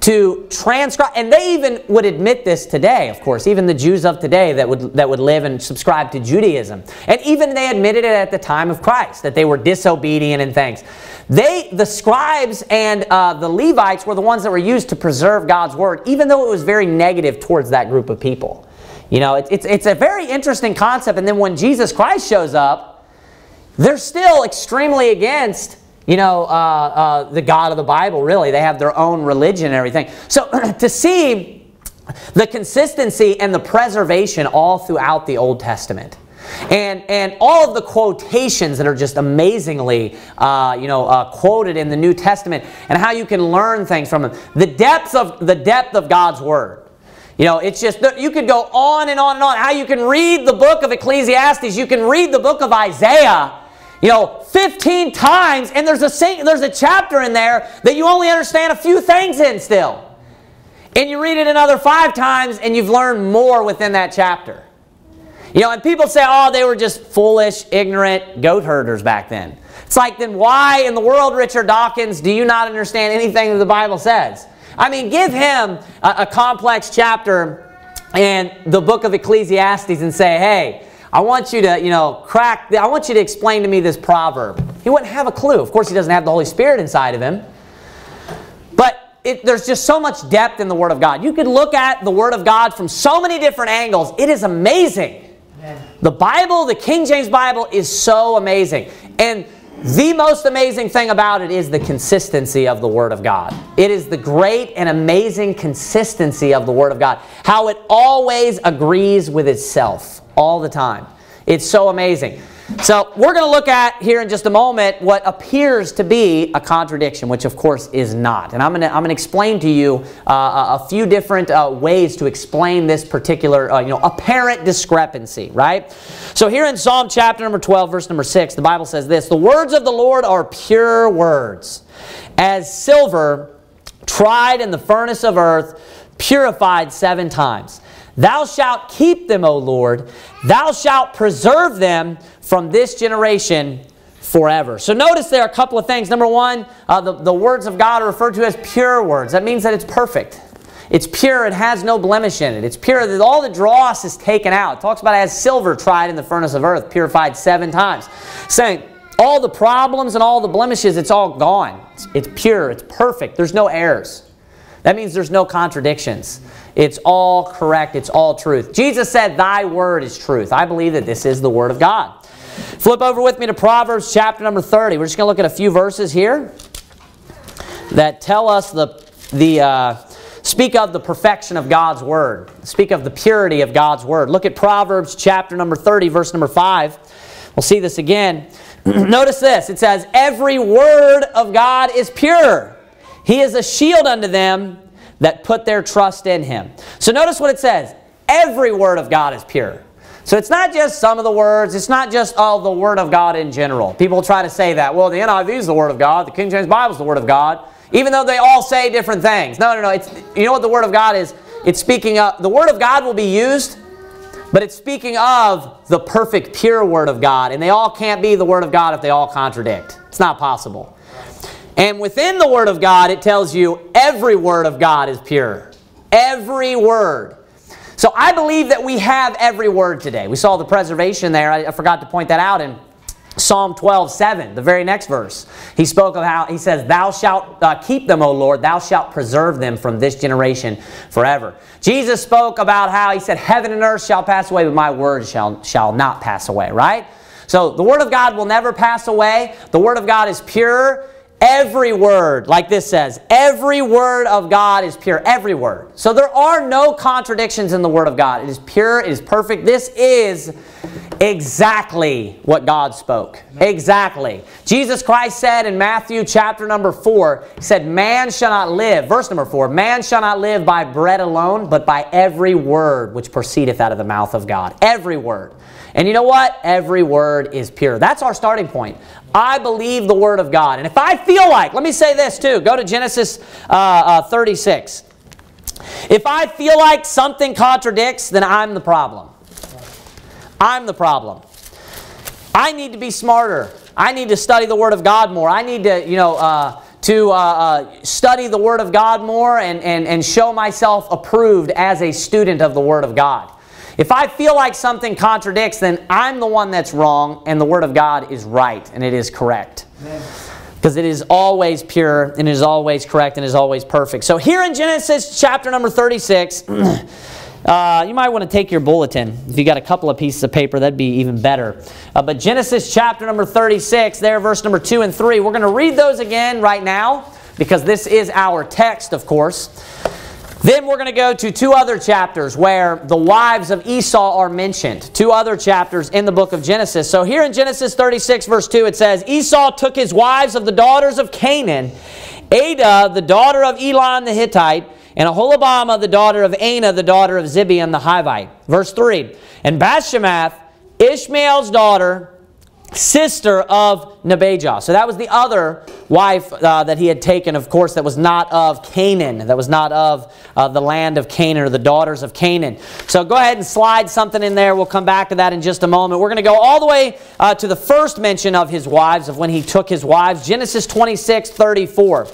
to transcribe, and they even would admit this today, of course, even the Jews of today that would, that would live and subscribe to Judaism. And even they admitted it at the time of Christ, that they were disobedient and things. They, the scribes and uh, the Levites were the ones that were used to preserve God's word, even though it was very negative towards that group of people. You know, it, it's, it's a very interesting concept. And then when Jesus Christ shows up, they're still extremely against, you know, uh, uh, the God of the Bible, really. They have their own religion and everything. So to see the consistency and the preservation all throughout the Old Testament. And, and all of the quotations that are just amazingly uh, you know, uh, quoted in the New Testament and how you can learn things from them. The depth of, the depth of God's Word. You know, it's just, you could go on and on and on. How you can read the book of Ecclesiastes, you can read the book of Isaiah, you know, 15 times, and there's a, there's a chapter in there that you only understand a few things in still. And you read it another five times, and you've learned more within that chapter. You know, and people say, oh, they were just foolish, ignorant goat herders back then. It's like, then why in the world, Richard Dawkins, do you not understand anything that the Bible says? I mean, give him a, a complex chapter in the book of Ecclesiastes and say, hey, I want you to, you know, crack, I want you to explain to me this proverb. He wouldn't have a clue. Of course, he doesn't have the Holy Spirit inside of him. But it, there's just so much depth in the Word of God. You could look at the Word of God from so many different angles. It is amazing. Amen. The Bible, the King James Bible, is so amazing. And the most amazing thing about it is the consistency of the Word of God. It is the great and amazing consistency of the Word of God. How it always agrees with itself all the time. It's so amazing. So we're going to look at here in just a moment what appears to be a contradiction, which of course is not. And I'm going to, I'm going to explain to you uh, a few different uh, ways to explain this particular uh, you know, apparent discrepancy, right? So here in Psalm chapter number 12, verse number 6, the Bible says this, The words of the Lord are pure words, as silver tried in the furnace of earth, purified seven times. Thou shalt keep them, O Lord. Thou shalt preserve them from this generation forever. So notice there are a couple of things. Number one, uh, the, the words of God are referred to as pure words. That means that it's perfect. It's pure. It has no blemish in it. It's pure. All the dross is taken out. It talks about as silver tried in the furnace of earth, purified seven times. Saying all the problems and all the blemishes, it's all gone. It's, it's pure. It's perfect. There's no errors. That means there's no contradictions. It's all correct. It's all truth. Jesus said, Thy word is truth. I believe that this is the word of God. Flip over with me to Proverbs chapter number 30. We're just going to look at a few verses here that tell us the, the uh, speak of the perfection of God's word. Speak of the purity of God's word. Look at Proverbs chapter number 30, verse number 5. We'll see this again. Notice this. It says, Every word of God is pure. He is a shield unto them that put their trust in him. So notice what it says. Every word of God is pure. So it's not just some of the words. It's not just all the Word of God in general. People try to say that. Well, the NIV is the Word of God. The King James Bible is the Word of God. Even though they all say different things. No, no, no. It's, you know what the Word of God is? It's speaking of, the Word of God will be used, but it's speaking of the perfect, pure Word of God. And they all can't be the Word of God if they all contradict. It's not possible. And within the Word of God, it tells you every Word of God is pure. Every Word. So I believe that we have every word today. We saw the preservation there. I, I forgot to point that out in Psalm 12, 7, the very next verse. He spoke of how, he says, Thou shalt uh, keep them, O Lord, thou shalt preserve them from this generation forever. Jesus spoke about how, he said, Heaven and earth shall pass away, but my word shall, shall not pass away, right? So the Word of God will never pass away. The Word of God is pure. Every word, like this says, every word of God is pure. Every word. So there are no contradictions in the Word of God. It is pure. It is perfect. This is exactly what God spoke. Exactly. Jesus Christ said in Matthew chapter number 4, He said, Man shall not live, verse number 4, Man shall not live by bread alone, but by every word which proceedeth out of the mouth of God. Every word. And you know what? Every word is pure. That's our starting point. I believe the Word of God. And if I feel like, let me say this too, go to Genesis uh, uh, 36. If I feel like something contradicts, then I'm the problem. I'm the problem. I need to be smarter. I need to study the Word of God more. I need to, you know, uh, to uh, uh, study the Word of God more and, and, and show myself approved as a student of the Word of God. If I feel like something contradicts, then I'm the one that's wrong and the Word of God is right and it is correct. Because it is always pure and it is always correct and is always perfect. So here in Genesis chapter number 36, uh, you might want to take your bulletin. If you got a couple of pieces of paper, that'd be even better. Uh, but Genesis chapter number 36, there, verse number 2 and 3, we're going to read those again right now because this is our text, of course. Then we're going to go to two other chapters where the wives of Esau are mentioned. Two other chapters in the book of Genesis. So here in Genesis 36 verse 2 it says, Esau took his wives of the daughters of Canaan, Adah the daughter of Elon the Hittite, and Aholibamah the daughter of Anah the daughter of Zibeon the Hivite. Verse 3, And Bashemath, Ishmael's daughter, sister of Nebajoth. So that was the other wife uh, that he had taken, of course, that was not of Canaan, that was not of uh, the land of Canaan or the daughters of Canaan. So go ahead and slide something in there. We'll come back to that in just a moment. We're going to go all the way uh, to the first mention of his wives, of when he took his wives, Genesis 26, 34.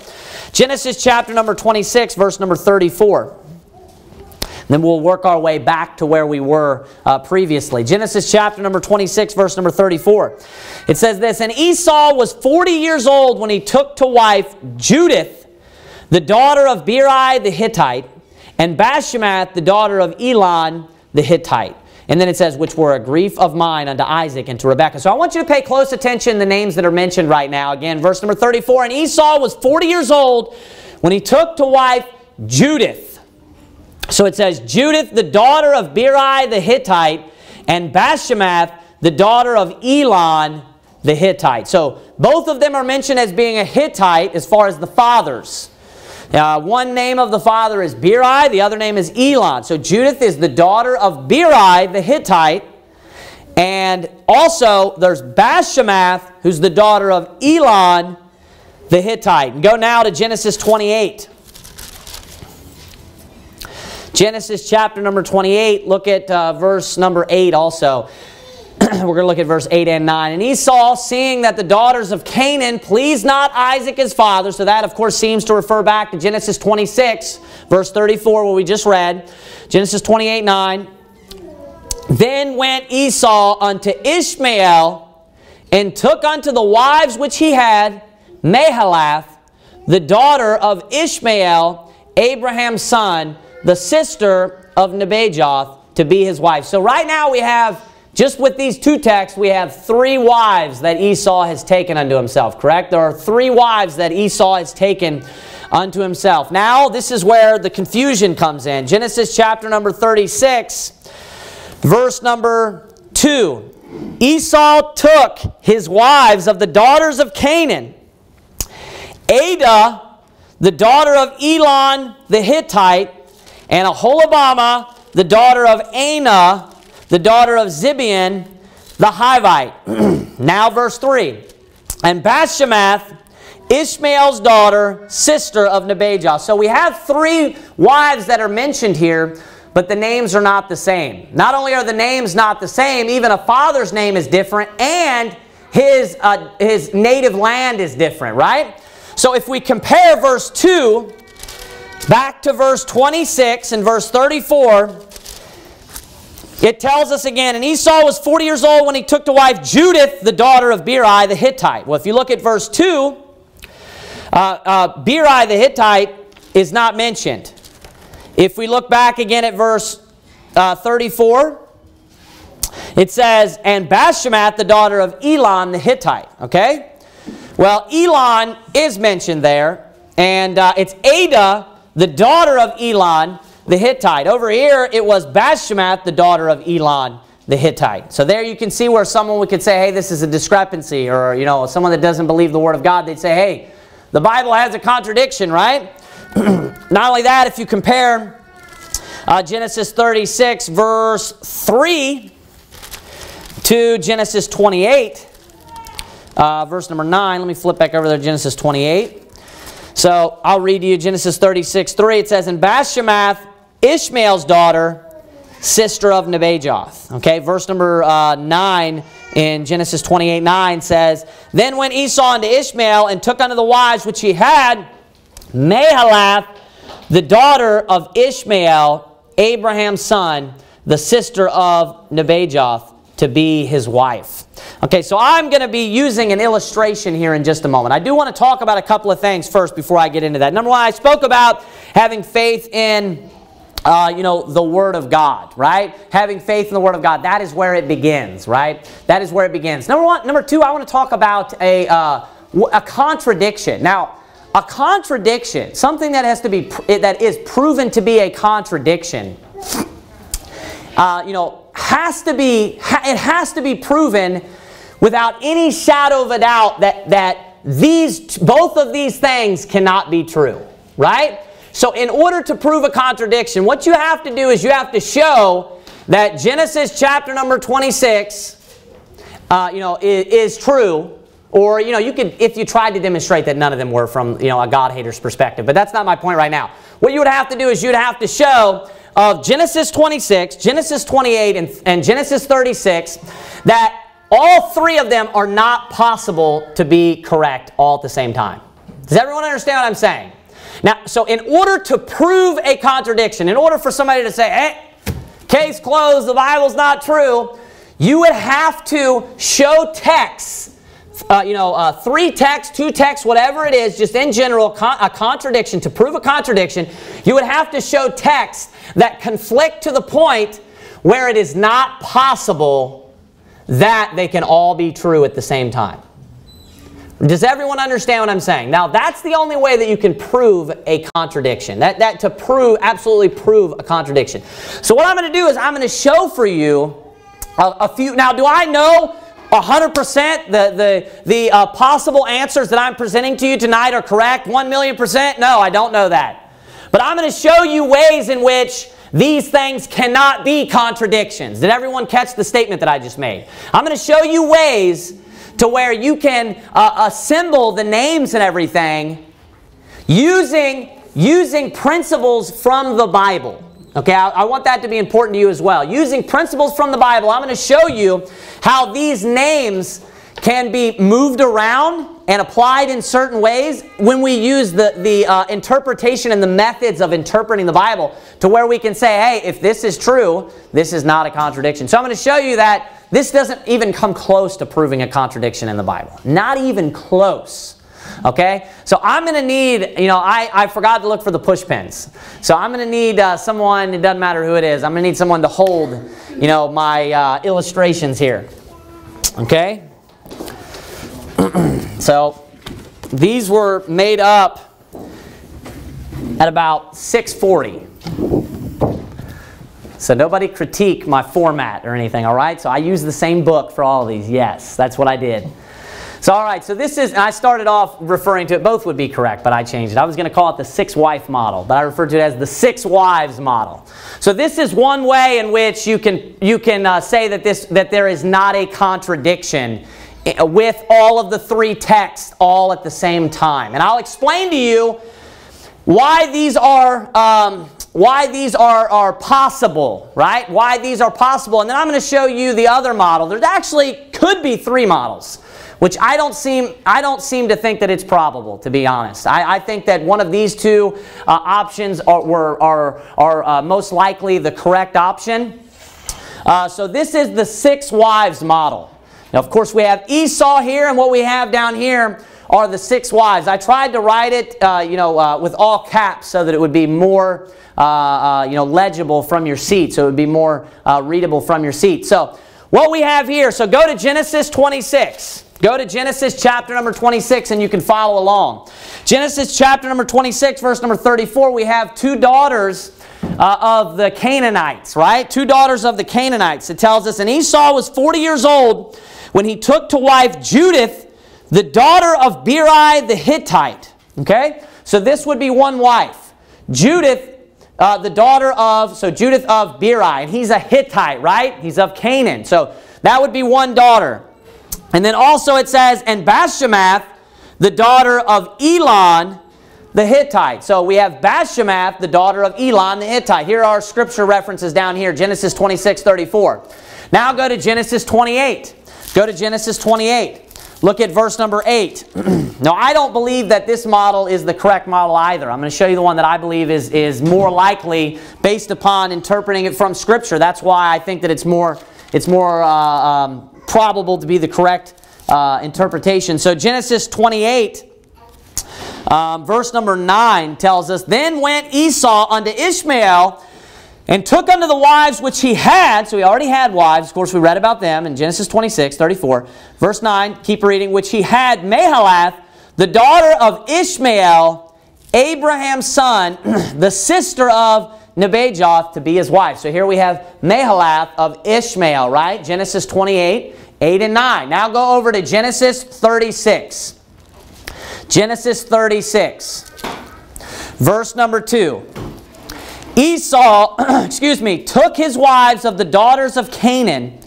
Genesis chapter number 26, verse number 34. Then we'll work our way back to where we were uh, previously. Genesis chapter number 26, verse number 34. It says this, And Esau was 40 years old when he took to wife Judith, the daughter of Beeri the Hittite, and Bashemath, the daughter of Elon the Hittite. And then it says, which were a grief of mine unto Isaac and to Rebekah. So I want you to pay close attention to the names that are mentioned right now. Again, verse number 34. And Esau was 40 years old when he took to wife Judith so it says, Judith, the daughter of Beeri the Hittite, and Bashemath, the daughter of Elon the Hittite. So both of them are mentioned as being a Hittite as far as the fathers. Uh, one name of the father is Beeri, the other name is Elon. So Judith is the daughter of Beeri the Hittite. And also there's Bashemath, who's the daughter of Elon the Hittite. And go now to Genesis 28. Genesis chapter number 28, look at uh, verse number 8 also. We're going to look at verse 8 and 9. And Esau, seeing that the daughters of Canaan pleased not Isaac his father, so that of course seems to refer back to Genesis 26, verse 34, what we just read. Genesis 28, 9. Then went Esau unto Ishmael and took unto the wives which he had Mahalath, the daughter of Ishmael, Abraham's son, the sister of Nebajoth, to be his wife. So right now we have, just with these two texts, we have three wives that Esau has taken unto himself, correct? There are three wives that Esau has taken unto himself. Now, this is where the confusion comes in. Genesis chapter number 36, verse number 2. Esau took his wives of the daughters of Canaan, Adah, the daughter of Elon the Hittite, and Aholibamah, the daughter of Anah, the daughter of Zibeon, the Hivite. now verse 3. And Bashemath, Ishmael's daughter, sister of Nebajoth. So we have three wives that are mentioned here, but the names are not the same. Not only are the names not the same, even a father's name is different, and his, uh, his native land is different, right? So if we compare verse 2 back to verse 26 and verse 34, it tells us again, and Esau was 40 years old when he took to wife Judith, the daughter of Beeri the Hittite. Well, if you look at verse 2, uh, uh, Beeri the Hittite is not mentioned. If we look back again at verse uh, 34, it says, and Bashemath, the daughter of Elon the Hittite. Okay? Well, Elon is mentioned there, and uh, it's Adah, the daughter of Elon the Hittite. Over here, it was Bashemath, the daughter of Elon the Hittite. So there you can see where someone would could say, hey, this is a discrepancy, or, you know, someone that doesn't believe the Word of God, they'd say, hey, the Bible has a contradiction, right? Not only that, if you compare uh, Genesis 36, verse 3 to Genesis 28, uh, verse number 9. Let me flip back over there Genesis 28. So I'll read to you Genesis 36, 3. It says, And Bashemath, Ishmael's daughter, sister of Nebajoth. Okay, verse number uh, 9 in Genesis 28, 9 says, Then went Esau unto Ishmael and took unto the wives which he had Mahalath, the daughter of Ishmael, Abraham's son, the sister of Nebajoth, to be his wife. Okay, so I'm going to be using an illustration here in just a moment. I do want to talk about a couple of things first before I get into that. Number one, I spoke about having faith in uh, you know, the Word of God, right? Having faith in the Word of God, that is where it begins, right? That is where it begins. Number one, number two, I want to talk about a, uh, a contradiction. Now, a contradiction, something that has to be, that is proven to be a contradiction, uh, you know, has to be, it has to be proven without any shadow of a doubt that, that these, both of these things cannot be true, right? So in order to prove a contradiction, what you have to do is you have to show that Genesis chapter number 26, uh, you know, is, is, true. Or, you know, you could, if you tried to demonstrate that none of them were from, you know, a God hater's perspective. But that's not my point right now. What you would have to do is you'd have to show of Genesis 26, Genesis 28, and, and Genesis 36 that all three of them are not possible to be correct all at the same time. Does everyone understand what I'm saying? Now, so in order to prove a contradiction, in order for somebody to say, hey, case closed, the Bible's not true, you would have to show texts, uh, you know, uh, three texts, two texts, whatever it is, just in general, con a contradiction. To prove a contradiction, you would have to show texts that conflict to the point where it is not possible that they can all be true at the same time. Does everyone understand what I'm saying? Now, that's the only way that you can prove a contradiction. That, that to prove, absolutely prove a contradiction. So what I'm going to do is I'm going to show for you a, a few. Now, do I know 100% the, the, the uh, possible answers that I'm presenting to you tonight are correct? 1 million percent? No, I don't know that. But I'm going to show you ways in which these things cannot be contradictions. Did everyone catch the statement that I just made? I'm going to show you ways to where you can uh, assemble the names and everything using, using principles from the Bible. Okay, I, I, want that to be important to you as well. Using principles from the Bible, I'm going to show you how these names can be moved around and applied in certain ways when we use the, the uh, interpretation and the methods of interpreting the Bible to where we can say, hey, if this is true, this is not a contradiction. So I'm going to show you that this doesn't even come close to proving a contradiction in the Bible. Not even close. Okay? So I'm going to need, you know, I, I forgot to look for the push pins. So I'm going to need uh, someone, it doesn't matter who it is, I'm going to need someone to hold, you know, my uh, illustrations here. Okay? so these were made up at about 640. So nobody critique my format or anything, all right? So I use the same book for all of these. Yes, that's what I did. So all right, so this is, I started off referring to it, both would be correct, but I changed it. I was going to call it the six-wife model, but I referred to it as the six wives model. So this is one way in which you can, you can uh, say that, this, that there is not a contradiction eh, with all of the three texts all at the same time. And I'll explain to you why these are um, why these are, are possible, right? Why these are possible. And then I'm going to show you the other model. There actually could be three models, which I don't seem, I don't seem to think that it's probable, to be honest. I, I think that one of these two uh, options are, were, are, are uh, most likely the correct option. Uh, so this is the six wives model. Now, of course, we have Esau here, and what we have down here are the six wives. I tried to write it, uh, you know, uh, with all caps so that it would be more uh, uh, you know, legible from your seat, so it would be more uh, readable from your seat. So what we have here, so go to Genesis 26. Go to Genesis chapter number 26 and you can follow along. Genesis chapter number 26, verse number 34, we have two daughters uh, of the Canaanites, right? Two daughters of the Canaanites. It tells us, and Esau was 40 years old when he took to wife Judith, the daughter of Beeri the Hittite. Okay? So this would be one wife. Judith uh, the daughter of, so Judith of Beeri, and he's a Hittite, right? He's of Canaan. So that would be one daughter. And then also it says, and Bashemath, the daughter of Elon, the Hittite. So we have Bashemath, the daughter of Elon, the Hittite. Here are scripture references down here, Genesis 26, 34. Now go to Genesis 28. Go to Genesis 28. Look at verse number 8. now, I don't believe that this model is the correct model either. I'm going to show you the one that I believe is, is more likely based upon interpreting it from Scripture. That's why I think that it's more, it's more uh, um, probable to be the correct uh, interpretation. So Genesis 28, um, verse number 9 tells us, Then went Esau unto Ishmael and took unto the wives which he had, so he already had wives, of course we read about them in Genesis 26, 34. Verse 9, keep reading, which he had Mahalath, the daughter of Ishmael, Abraham's son, the sister of Nebajoth, to be his wife. So here we have Mahalath of Ishmael, right? Genesis 28, 8 and 9. Now go over to Genesis 36. Genesis 36, verse number 2. Esau, excuse me, took his wives of the daughters of Canaan,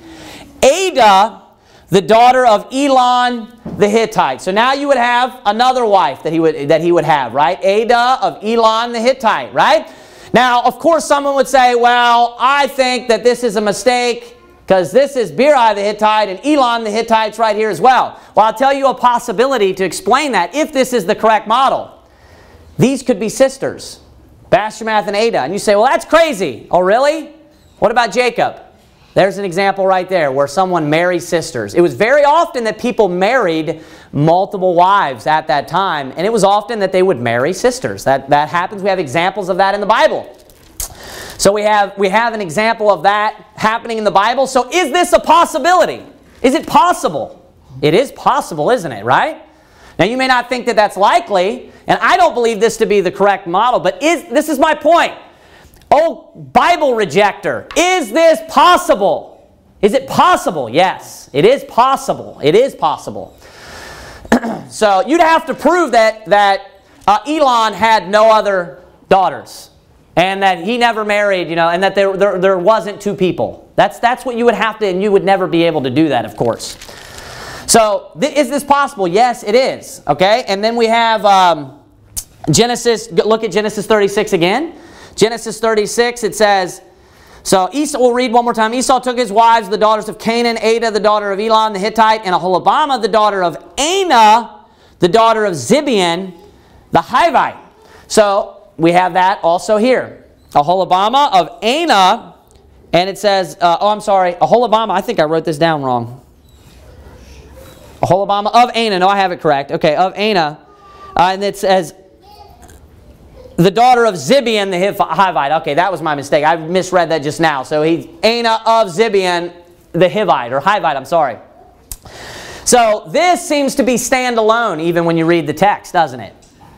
Adah, the daughter of Elon the Hittite. So now you would have another wife that he would that he would have, right? Adah of Elon the Hittite, right? Now, of course, someone would say, well, I think that this is a mistake because this is Beeri the Hittite and Elon the Hittite's right here as well. Well, I'll tell you a possibility to explain that if this is the correct model. These could be sisters. Bashemath and Adah. And you say, well, that's crazy. Oh, really? What about Jacob? There's an example right there where someone marries sisters. It was very often that people married multiple wives at that time, and it was often that they would marry sisters. That, that happens. We have examples of that in the Bible. So we have, we have an example of that happening in the Bible. So is this a possibility? Is it possible? It is possible, isn't it, right? Now you may not think that that's likely, and I don't believe this to be the correct model, but is, this is my point. Oh, Bible rejector, is this possible? Is it possible? Yes, it is possible. It is possible. so you'd have to prove that, that uh, Elon had no other daughters and that he never married, you know, and that there, there, there wasn't two people. That's, that's what you would have to, and you would never be able to do that, of course. So th is this possible? Yes, it is. Okay, and then we have um, Genesis, look at Genesis 36 again. Genesis 36, it says, so Esau, we'll read one more time. Esau took his wives, the daughters of Canaan, Adah, the daughter of Elon the Hittite, and Aholibamah, the daughter of Anah, the daughter of Zibeon, the Hivite. So we have that also here. Aholibamah of Anah, and it says, uh, oh, I'm sorry, Aholibamah, I think I wrote this down wrong. Aholibamah of Anah, no, I have it correct. Okay, of Anah, uh, and it says, the daughter of Zibeon the Hivite. Okay, that was my mistake. I misread that just now. So he's Anah of Zibeon the Hivite, or Hivite, I'm sorry. So this seems to be standalone even when you read the text, doesn't it?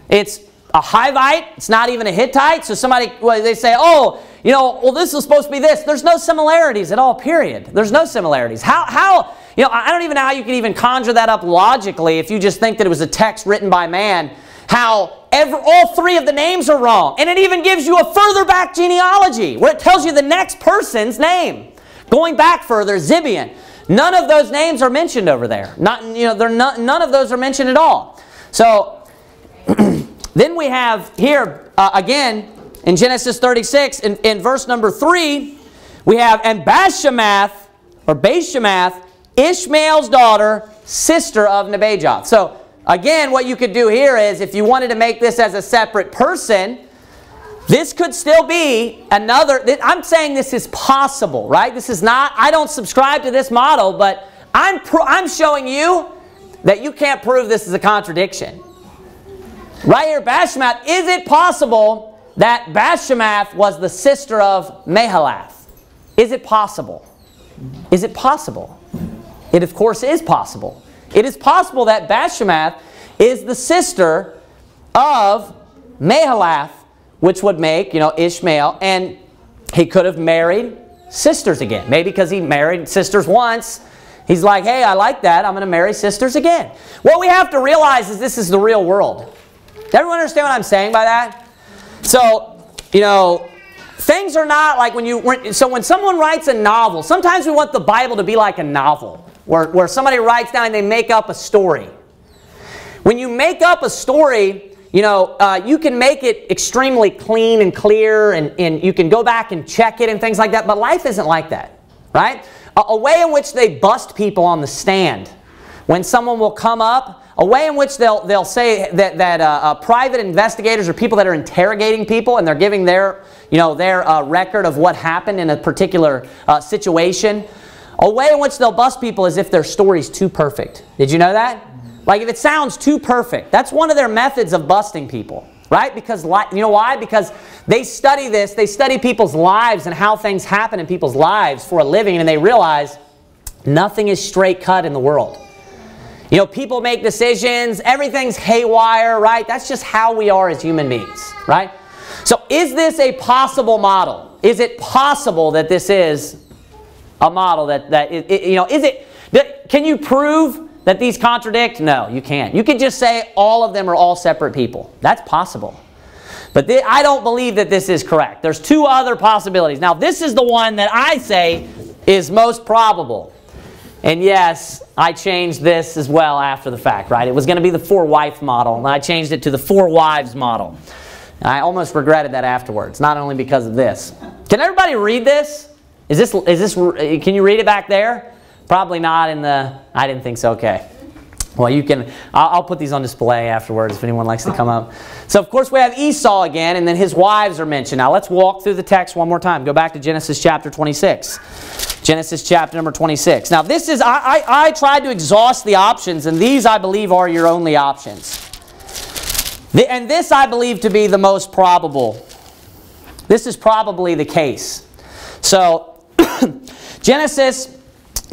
It's a Hivite. It's not even a Hittite. So somebody, well, they say, oh, you know, well, this is supposed to be this. There's no similarities at all, period. There's no similarities. How, how, you know, I don't even know how you can even conjure that up logically if you just think that it was a text written by man, how every, all three of the names are wrong. And it even gives you a further back genealogy where it tells you the next person's name. Going back further, Zibeon. None of those names are mentioned over there. Not, you know, not, none of those are mentioned at all. So then we have here, uh, again, in Genesis 36, in, in verse number 3, we have, and Bashemath, or Bashemath, Ishmael's daughter, sister of Nebajoth. So, again, what you could do here is, if you wanted to make this as a separate person, this could still be another, I'm saying this is possible, right? This is not, I don't subscribe to this model, but I'm, I'm showing you that you can't prove this is a contradiction. Right here, Bashemath, is it possible that Bashemath was the sister of Mahalath? Is it possible? Is it possible? It, of course, is possible. It is possible that Bashemath is the sister of Mahalath, which would make, you know, Ishmael, and he could have married sisters again. Maybe because he married sisters once, he's like, hey, I like that. I'm going to marry sisters again. What we have to realize is this is the real world. Does everyone understand what I'm saying by that? So, you know, things are not like when you, so when someone writes a novel, sometimes we want the Bible to be like a novel, where, where somebody writes down and they make up a story. When you make up a story, you know, uh, you can make it extremely clean and clear, and, and you can go back and check it and things like that, but life isn't like that, right? A, a way in which they bust people on the stand. When someone will come up a way in which they'll, they'll say that, that uh, uh, private investigators or people that are interrogating people and they're giving their, you know, their uh, record of what happened in a particular uh, situation. A way in which they'll bust people is if their story's too perfect. Did you know that? Like if it sounds too perfect. That's one of their methods of busting people. Right? Because, you know why? Because they study this. They study people's lives and how things happen in people's lives for a living and they realize nothing is straight cut in the world. You know, people make decisions, everything's haywire, right? That's just how we are as human beings, right? So is this a possible model? Is it possible that this is a model that, that it, it, you know, is it, that, can you prove that these contradict? No, you can't. You can just say all of them are all separate people. That's possible. But th I don't believe that this is correct. There's two other possibilities. Now, this is the one that I say is most probable. And yes, I changed this as well after the fact, right? It was going to be the four-wife model, and I changed it to the four-wives model. I almost regretted that afterwards, not only because of this. Can everybody read this? Is this, is this, can you read it back there? Probably not in the, I didn't think so, okay. Well, you can, I'll, put these on display afterwards if anyone likes to come up. So, of course, we have Esau again, and then his wives are mentioned. Now, let's walk through the text one more time. Go back to Genesis chapter 26. Genesis chapter number 26. Now, this is, I, I, I tried to exhaust the options, and these, I believe, are your only options. The, and this, I believe, to be the most probable. This is probably the case. So, Genesis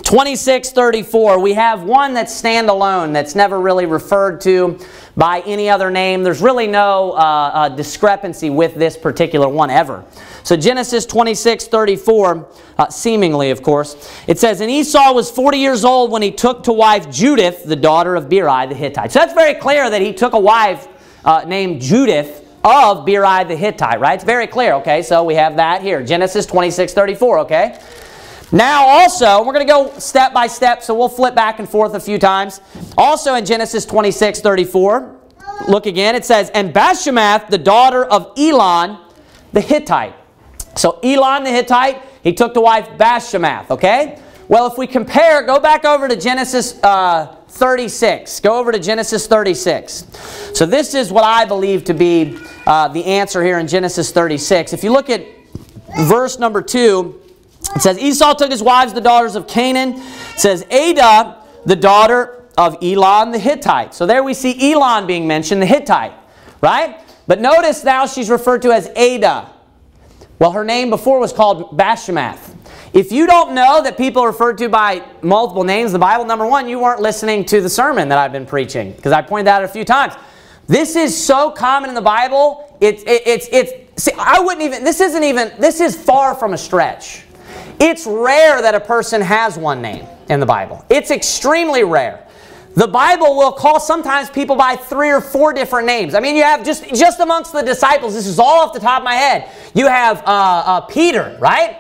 2634, we have one that's standalone, that's never really referred to by any other name. There's really no uh, uh, discrepancy with this particular one ever. So Genesis 2634, uh, seemingly, of course, it says, And Esau was 40 years old when he took to wife Judith, the daughter of Beeri the Hittite. So that's very clear that he took a wife uh, named Judith of Beeri the Hittite, right? It's very clear, okay? So we have that here, Genesis 2634, okay? Now also, we're going to go step by step, so we'll flip back and forth a few times. Also in Genesis 26, 34, look again, it says, And Bashemath, the daughter of Elon, the Hittite. So Elon the Hittite, he took to wife Bashemath, okay? Well, if we compare, go back over to Genesis uh, 36. Go over to Genesis 36. So this is what I believe to be uh, the answer here in Genesis 36. If you look at verse number 2, it says, Esau took his wives, the daughters of Canaan. It says, Adah, the daughter of Elon the Hittite. So there we see Elon being mentioned, the Hittite, right? But notice now she's referred to as Adah. Well, her name before was called Bashemath. If you don't know that people are referred to by multiple names in the Bible, number one, you weren't listening to the sermon that I've been preaching because I pointed that out a few times. This is so common in the Bible. It's, it, it's, it's, see, I wouldn't even, this isn't even, this is far from a stretch. It's rare that a person has one name in the Bible. It's extremely rare. The Bible will call sometimes people by three or four different names. I mean, you have just, just amongst the disciples, this is all off the top of my head. You have uh, uh, Peter, right?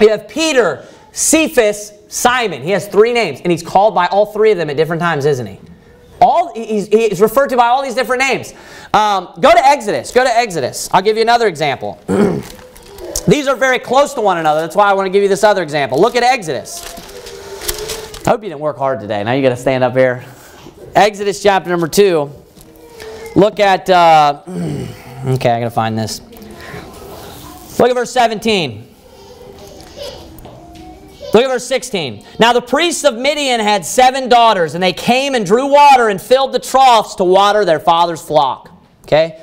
You have Peter, Cephas, Simon. He has three names, and he's called by all three of them at different times, isn't he? All he's, he's referred to by all these different names. Um, go to Exodus. Go to Exodus. I'll give you another example. these are very close to one another. That's why I want to give you this other example. Look at Exodus. I hope you didn't work hard today. Now you got to stand up here. Exodus chapter number 2. Look at, uh, okay, I got to find this. Look at verse 17. Look at verse 16. Now the priests of Midian had seven daughters, and they came and drew water and filled the troughs to water their father's flock. Okay?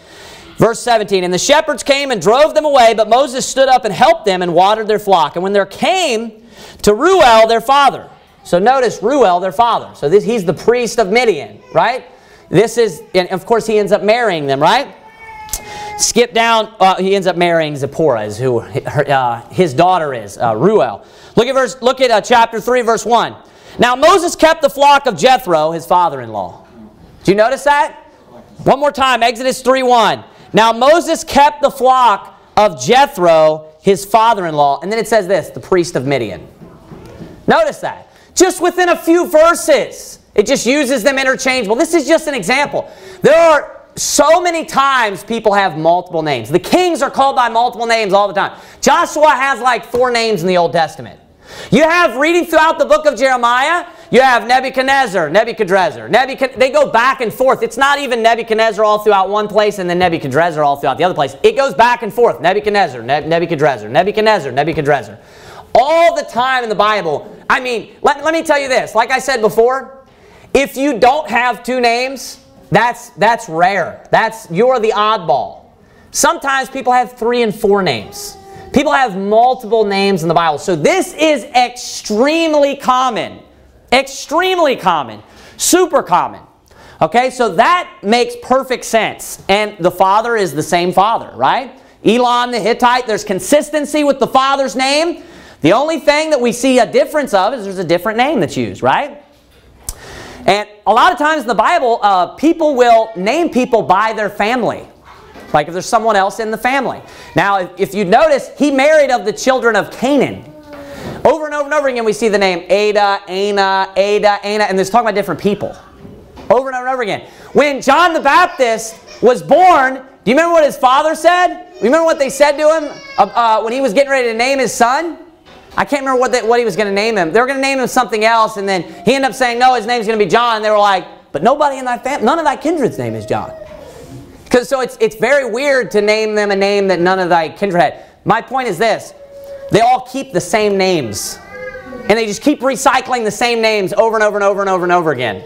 Verse 17, And the shepherds came and drove them away, but Moses stood up and helped them and watered their flock. And when there came to Reuel, their father, so notice Reuel, their father. So this, he's the priest of Midian, right? This is, and of course he ends up marrying them, right? Skip down, uh, he ends up marrying Zipporah, is who uh, his daughter is, uh, Reuel. Look at, verse, look at uh, chapter 3, verse 1. Now Moses kept the flock of Jethro, his father-in-law. Do you notice that? One more time, Exodus 3, 1. Now Moses kept the flock of Jethro, his father-in-law. And then it says this, the priest of Midian. Notice that. Just within a few verses. It just uses them interchangeable. This is just an example. There are so many times people have multiple names. The kings are called by multiple names all the time. Joshua has like four names in the Old Testament. You have reading throughout the book of Jeremiah, you have Nebuchadnezzar, Nebuchadnezzar. Nebuchadnezzar. They go back and forth. It's not even Nebuchadnezzar all throughout one place and then Nebuchadnezzar all throughout the other place. It goes back and forth. Nebuchadnezzar, Nebuchadnezzar, Nebuchadnezzar, Nebuchadnezzar. All the time in the Bible. I mean, let, let me tell you this. Like I said before, if you don't have two names, that's, that's rare. That's, you're the oddball. Sometimes people have three and four names. People have multiple names in the Bible. So this is extremely common. Extremely common. Super common. Okay, so that makes perfect sense. And the father is the same father, right? Elon the Hittite, there's consistency with the father's name. The only thing that we see a difference of is there's a different name that's used, right? And a lot of times in the Bible, uh, people will name people by their family. Like if there's someone else in the family. Now, if, if you notice, he married of the children of Canaan. Over and over and over again, we see the name Adah, Anah, Adah, Anah, and there's talking about different people. Over and over and over again. When John the Baptist was born, do you remember what his father said? Remember what they said to him uh, uh, when he was getting ready to name his son? I can't remember what, they, what he was going to name him. They were going to name him something else, and then he ended up saying, no, his name's going to be John. And they were like, but nobody in thy family, none of thy kindred's name is John. Because so it's, it's very weird to name them a name that none of thy kindred had. My point is this. They all keep the same names. And they just keep recycling the same names over and over and over and over and over again.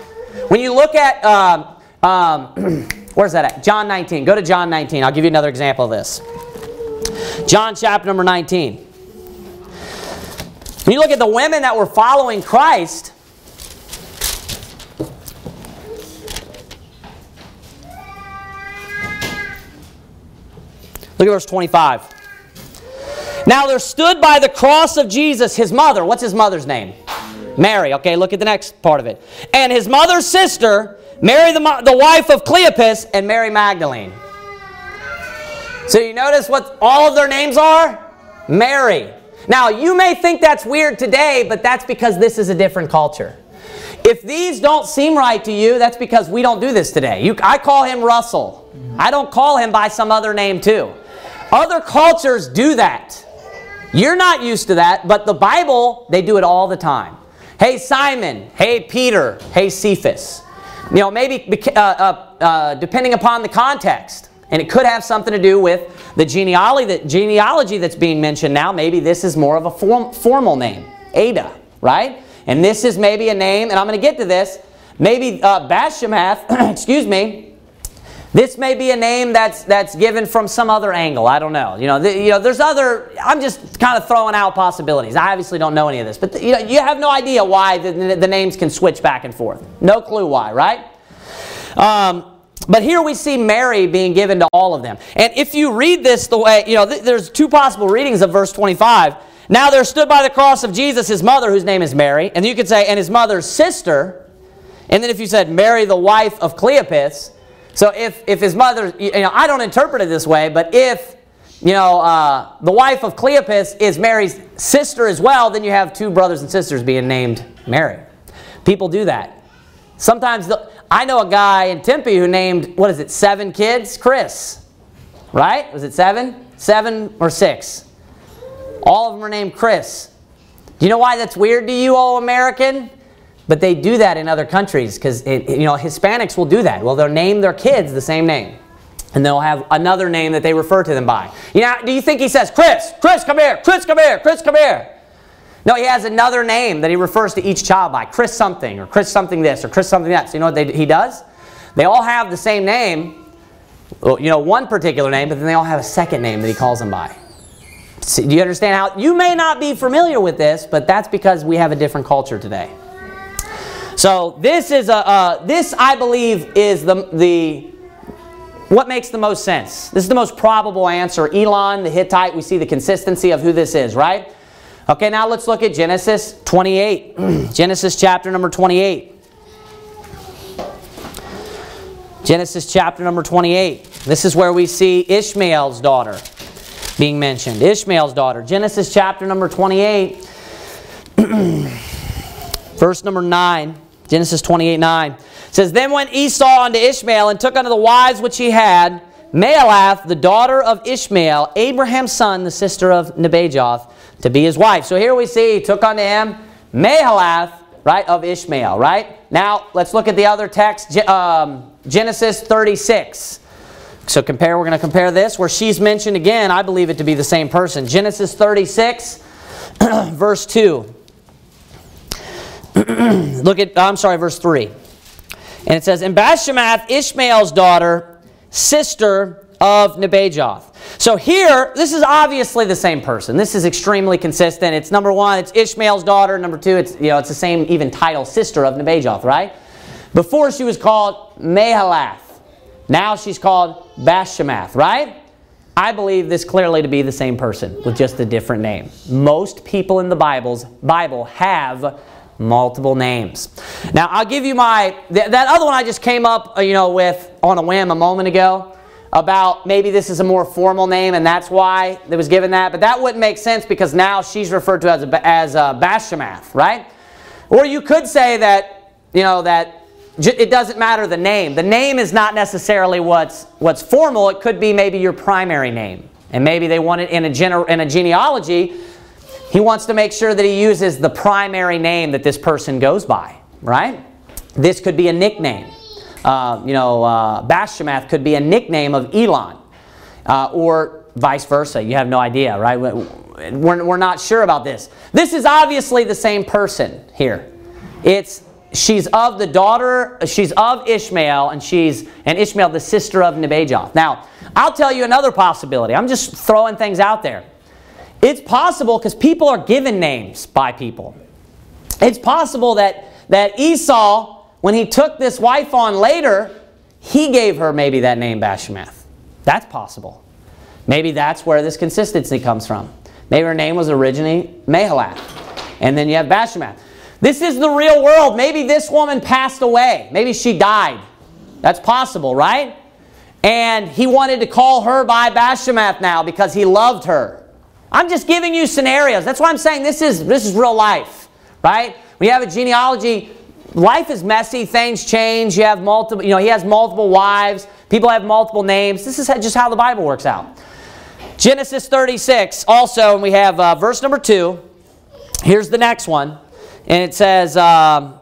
When you look at, um, um, where's that at? John 19. Go to John 19. I'll give you another example of this. John chapter number 19. When you look at the women that were following Christ, Look at verse 25. Now there stood by the cross of Jesus his mother. What's his mother's name? Mary. Okay, look at the next part of it. And his mother's sister, Mary the, the wife of Cleopas, and Mary Magdalene. So you notice what all of their names are? Mary. Now, you may think that's weird today, but that's because this is a different culture. If these don't seem right to you, that's because we don't do this today. You, I call him Russell. I don't call him by some other name too. Other cultures do that. You're not used to that, but the Bible, they do it all the time. Hey, Simon. Hey, Peter. Hey, Cephas. You know, maybe uh, uh, uh, depending upon the context. And it could have something to do with the genealogy, that, genealogy that's being mentioned now. Maybe this is more of a form, formal name. Adah, right? And this is maybe a name, and I'm going to get to this. Maybe uh, excuse me, this may be a name that's that's given from some other angle. I don't know. You know, the, you know, there's other. I'm just kind of throwing out possibilities. I obviously don't know any of this, but the, you know, you have no idea why the, the, names can switch back and forth. No clue why, right? Um, but here we see Mary being given to all of them. And if you read this the way, you know, th there's two possible readings of verse 25. Now there stood by the cross of Jesus his mother, whose name is Mary, and you could say, and his mother's sister. And then if you said Mary, the wife of Cleopas, so if, if his mother, you know, I don't interpret it this way, but if, you know, uh, the wife of Cleopas is Mary's sister as well, then you have two brothers and sisters being named Mary. People do that. Sometimes, I know a guy in Tempe who named, what is it, seven kids? Chris. Right? Was it seven? Seven or six. All of them are named Chris. Do you know why that's weird to you, all American? But they do that in other countries because you know Hispanics will do that. Well, they'll name their kids the same name. And they'll have another name that they refer to them by. You know, do you think he says, Chris, Chris, come here, Chris, come here, Chris, come here? No, he has another name that he refers to each child by. Chris something, or Chris something this, or Chris something that. So you know what they, he does? They all have the same name, you know, one particular name, but then they all have a second name that he calls them by. do you understand how? You may not be familiar with this, but that's because we have a different culture today. So this is a uh, this I believe is the the what makes the most sense. This is the most probable answer. Elon, the Hittite, we see the consistency of who this is, right? Okay, now let's look at Genesis 28. Genesis chapter number 28. Genesis chapter number 28. This is where we see Ishmael's daughter being mentioned. Ishmael's daughter. Genesis chapter number 28. Verse number 9. Genesis 28, 9 says, Then went Esau unto Ishmael and took unto the wives which he had Mahalath, the daughter of Ishmael, Abraham's son, the sister of Nebajoth, to be his wife. So here we see he took unto him Mahalath, right, of Ishmael, right? Now, let's look at the other text, um, Genesis 36. So compare, we're going to compare this, where she's mentioned again, I believe it to be the same person. Genesis 36, verse 2. Look at, I'm sorry, verse 3. And it says, And Bashemath, Ishmael's daughter, sister of Nebajoth. So here, this is obviously the same person. This is extremely consistent. It's number one, it's Ishmael's daughter. Number two, it's you know it's the same even title, sister of Nebajoth, right? Before she was called Mahalath. Now she's called Bashemath, right? I believe this clearly to be the same person with just a different name. Most people in the Bible's Bible have multiple names. Now, I'll give you my, th that other one I just came up, uh, you know, with on a whim a moment ago about maybe this is a more formal name and that's why it was given that. But that wouldn't make sense because now she's referred to as a, as a right? Or you could say that, you know, that it doesn't matter the name. The name is not necessarily what's, what's formal. It could be maybe your primary name. And maybe they want it in a, in a genealogy he wants to make sure that he uses the primary name that this person goes by, right? This could be a nickname. Uh, you know, uh, Bashemath could be a nickname of Elon, uh, or vice versa. You have no idea, right? We're, we're not sure about this. This is obviously the same person here. It's she's of the daughter, she's of Ishmael, and she's and Ishmael the sister of Nebajoth. Now, I'll tell you another possibility. I'm just throwing things out there. It's possible because people are given names by people. It's possible that, that Esau, when he took this wife on later, he gave her maybe that name Bashemath. That's possible. Maybe that's where this consistency comes from. Maybe her name was originally Mahalath. And then you have Bashemath. This is the real world. Maybe this woman passed away. Maybe she died. That's possible, right? And he wanted to call her by Bashemath now because he loved her. I'm just giving you scenarios. That's why I'm saying this is, this is real life, right? You have a genealogy, life is messy. Things change. You have multiple, you know, he has multiple wives. People have multiple names. This is just how the Bible works out. Genesis 36, also, and we have uh, verse number 2. Here's the next one. And it says, uh,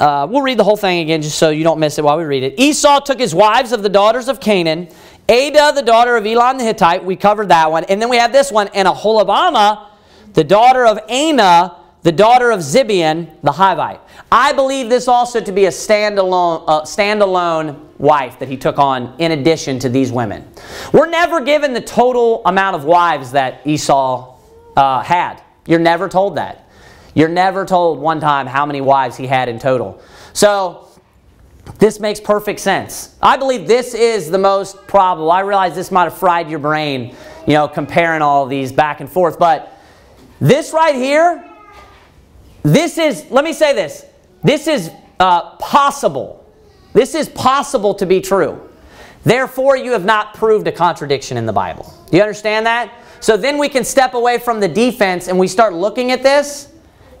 uh, we'll read the whole thing again just so you don't miss it while we read it. Esau took his wives of the daughters of Canaan, Adah, the daughter of Elon the Hittite. We covered that one. And then we have this one, and Aholibamah, the daughter of Anah, the daughter of Zibeon, the Hivite. I believe this also to be a standalone, uh, standalone wife that he took on in addition to these women. We're never given the total amount of wives that Esau uh, had. You're never told that. You're never told one time how many wives he had in total. So this makes perfect sense. I believe this is the most probable. I realize this might have fried your brain, you know, comparing all these back and forth. But this right here, this is, let me say this. This is uh, possible. This is possible to be true. Therefore, you have not proved a contradiction in the Bible. Do you understand that? So then we can step away from the defense and we start looking at this.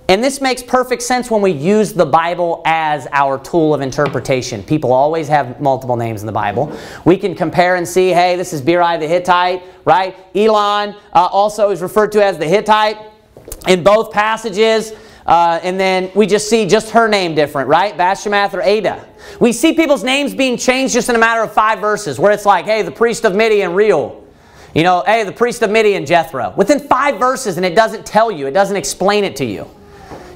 And this makes perfect sense when we use the Bible as our tool of interpretation. People always have multiple names in the Bible. We can compare and see, hey, this is Beeri the Hittite, right? Elon uh, also is referred to as the Hittite in both passages. Uh, and then we just see just her name different, right? Bashemath or Adah. We see people's names being changed just in a matter of five verses, where it's like, hey, the priest of Midian, Reuel. You know, hey, the priest of Midian, Jethro. Within five verses, and it doesn't tell you, it doesn't explain it to you.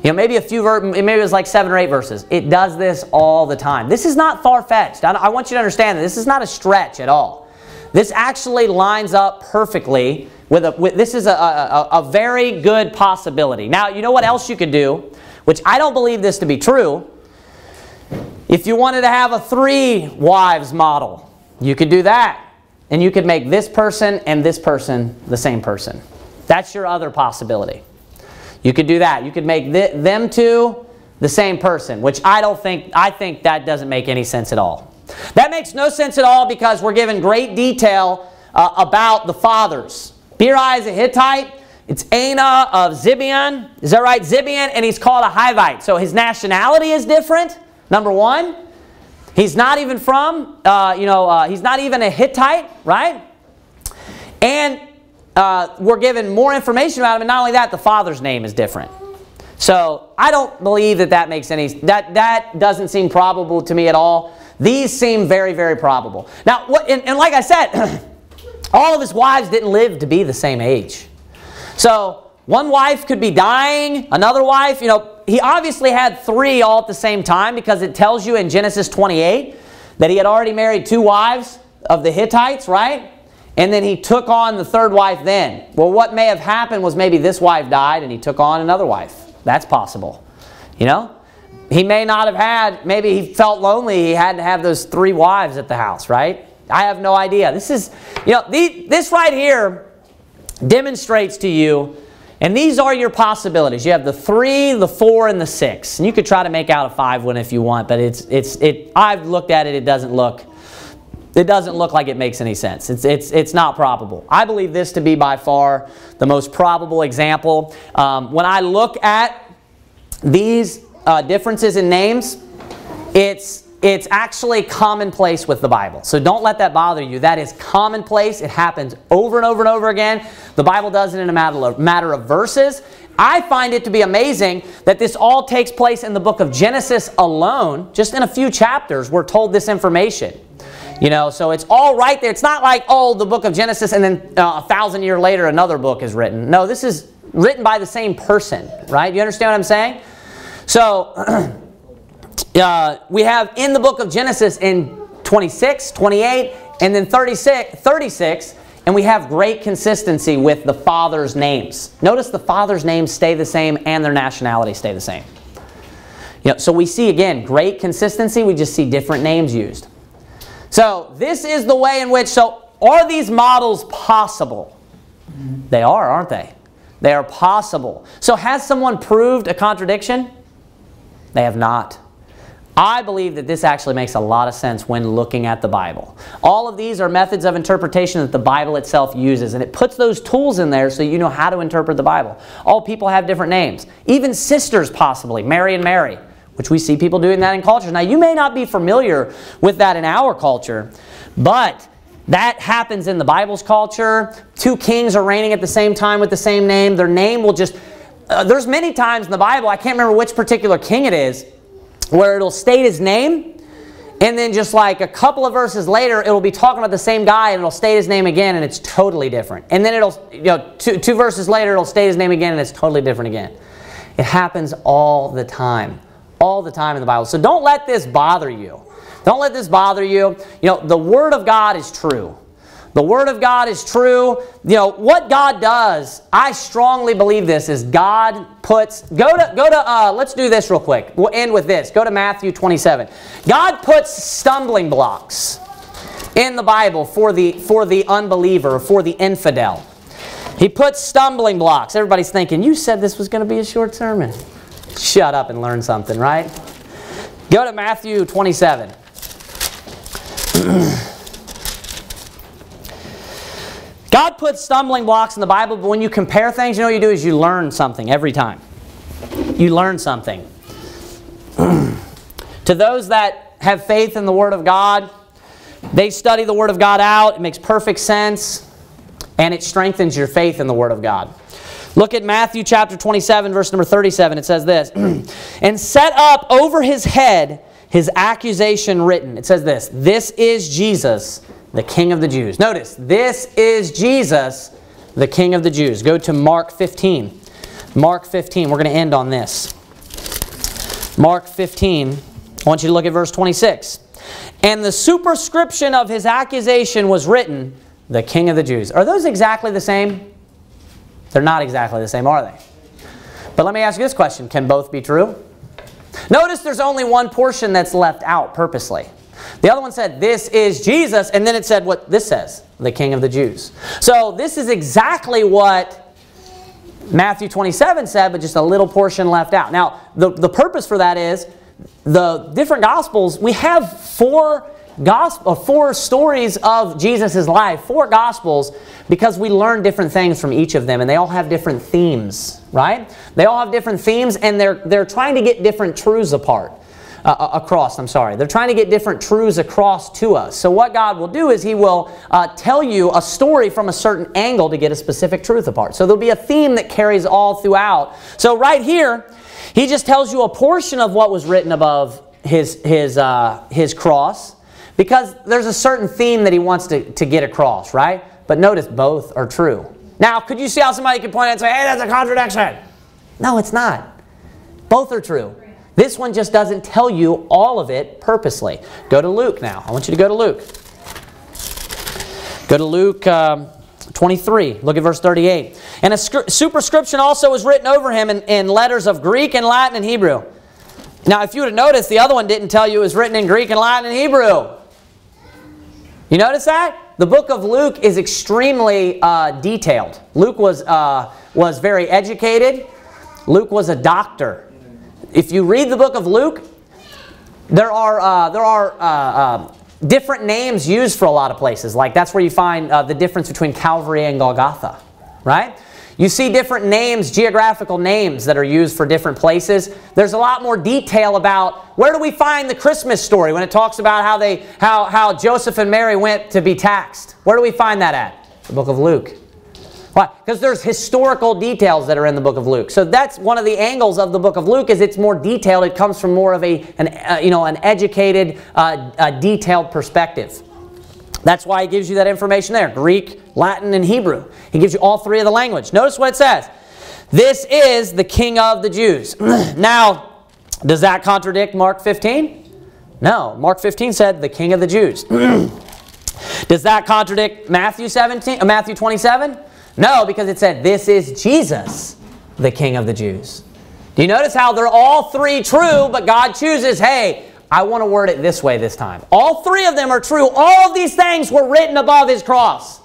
You know, maybe a few, maybe it was like seven or eight verses. It does this all the time. This is not far-fetched. I, I want you to understand that this is not a stretch at all. This actually lines up perfectly with a, with, this is a, a, a very good possibility. Now, you know what else you could do, which I don't believe this to be true. If you wanted to have a three wives model, you could do that. And you could make this person and this person the same person. That's your other possibility. You could do that. You could make th them two the same person, which I don't think, I think that doesn't make any sense at all. That makes no sense at all because we're given great detail uh, about the fathers. Beeri is a Hittite. It's Anah of Zibeon. Is that right? Zibeon, and he's called a Hivite. So his nationality is different, number one. He's not even from, uh, you know, uh, he's not even a Hittite, right? And uh, we're given more information about him, and not only that, the father's name is different. So I don't believe that that makes any, that, that doesn't seem probable to me at all. These seem very, very probable. Now, what, and, and like I said, all of his wives didn't live to be the same age. So one wife could be dying, another wife, you know, he obviously had three all at the same time because it tells you in Genesis 28 that he had already married two wives of the Hittites, right? And then he took on the third wife then. Well, what may have happened was maybe this wife died and he took on another wife. That's possible. You know? He may not have had, maybe he felt lonely. He had to have those three wives at the house, right? I have no idea. This is, you know, the, this right here demonstrates to you, and these are your possibilities. You have the three, the four, and the six. And you could try to make out a five one if you want, but it's, it's, it, I've looked at it, it doesn't look it doesn't look like it makes any sense. It's, it's, it's not probable. I believe this to be by far the most probable example. Um, when I look at these uh, differences in names, it's, it's actually commonplace with the Bible. So don't let that bother you. That is commonplace. It happens over and over and over again. The Bible does it in a matter of, matter of verses. I find it to be amazing that this all takes place in the book of Genesis alone. Just in a few chapters, we're told this information. You know, so it's all right there. It's not like, oh, the book of Genesis and then uh, a thousand year later another book is written. No, this is written by the same person, right? You understand what I'm saying? So, uh, we have in the book of Genesis in 26, 28, and then 36, 36, and we have great consistency with the father's names. Notice the father's names stay the same and their nationality stay the same. You know, so we see, again, great consistency. We just see different names used. So this is the way in which, so are these models possible? They are, aren't they? They are possible. So has someone proved a contradiction? They have not. I believe that this actually makes a lot of sense when looking at the Bible. All of these are methods of interpretation that the Bible itself uses, and it puts those tools in there so you know how to interpret the Bible. All people have different names. Even sisters, possibly, Mary and Mary which we see people doing that in cultures. Now, you may not be familiar with that in our culture, but That happens in the Bible's culture. Two kings are reigning at the same time with the same name. Their name will just. Uh, there's many times in the Bible, I can't remember which particular king it is, where it'll state his name, and then just like a couple of verses later, it'll be talking about the same guy, and it'll state his name again, and it's totally different. And then it'll, you know, two, two verses later, it'll state his name again, and it's totally different again. It happens all the time. All the time in the Bible. So don't let this bother you. Don't let this bother you. You know, the Word of God is true. The Word of God is true. You know, what God does, I strongly believe this, is God puts, go to, go to uh, let's do this real quick. We'll end with this. Go to Matthew 27. God puts stumbling blocks in the Bible for the, for the unbeliever, for the infidel. He puts stumbling blocks. Everybody's thinking, you said this was going to be a short sermon. Shut up and learn something, right? Go to Matthew 27. God puts stumbling blocks in the Bible, but when you compare things, you know what you do is you learn something every time. You learn something. to those that have faith in the Word of God, they study the Word of God out. It makes perfect sense, and it strengthens your faith in the Word of God. Look at Matthew chapter 27, verse number 37. It says this And set up over his head his accusation written. It says this This is Jesus the King of the Jews. Notice, this is Jesus, the King of the Jews. Go to Mark 15. Mark 15. We're going to end on this. Mark 15. I want you to look at verse 26. And the superscription of his accusation was written, the King of the Jews. Are those exactly the same? They're not exactly the same, are they? But let me ask you this question. Can both be true? Notice there's only one portion that's left out purposely. The other one said, this is Jesus, and then it said what this says, the King of the Jews. So this is exactly what Matthew 27 said, but just a little portion left out. Now, the, the purpose for that is the different Gospels, we have four gospel, uh, four stories of Jesus' life, four Gospels, because we learn different things from each of them, and they all have different themes, right? They all have different themes, and they're, they're trying to get different truths apart uh, uh, across, I'm sorry. They're trying to get different truths across to us. So what God will do is He will uh, tell you a story from a certain angle to get a specific truth apart. So there'll be a theme that carries all throughout. So right here, He just tells you a portion of what was written above His, his, uh, his cross because there's a certain theme that He wants to, to get across, right? But notice both are true. Now, could you see how somebody could point out and say, hey, that's a contradiction? No, it's not. Both are true. This one just doesn't tell you all of it purposely. Go to Luke now. I want you to go to Luke. Go to Luke um, 23. Look at verse 38. And a superscription also was written over him in, in letters of Greek and Latin and Hebrew. Now, if you would have noticed, the other one didn't tell you it was written in Greek and Latin and Hebrew. You notice that? The book of Luke is extremely uh, detailed. Luke was, uh, was very educated. Luke was a doctor if you read the book of Luke, there are, uh, there are uh, uh, different names used for a lot of places. Like that's where you find uh, the difference between Calvary and Golgotha, right? You see different names, geographical names that are used for different places. There's a lot more detail about where do we find the Christmas story when it talks about how, they, how, how Joseph and Mary went to be taxed. Where do we find that at? The book of Luke. Why? Because there's historical details that are in the book of Luke. So that's one of the angles of the book of Luke is it's more detailed. It comes from more of a an, uh, you know an educated, uh, detailed perspective. That's why he gives you that information there: Greek, Latin, and Hebrew. He gives you all three of the language. Notice what it says: "This is the King of the Jews." now, does that contradict Mark 15? No. Mark 15 said, "The King of the Jews." does that contradict Matthew 17? Uh, Matthew 27? No, because it said, this is Jesus, the King of the Jews. Do you notice how they're all three true, but God chooses, hey, I want to word it this way this time. All three of them are true. All of these things were written above his cross.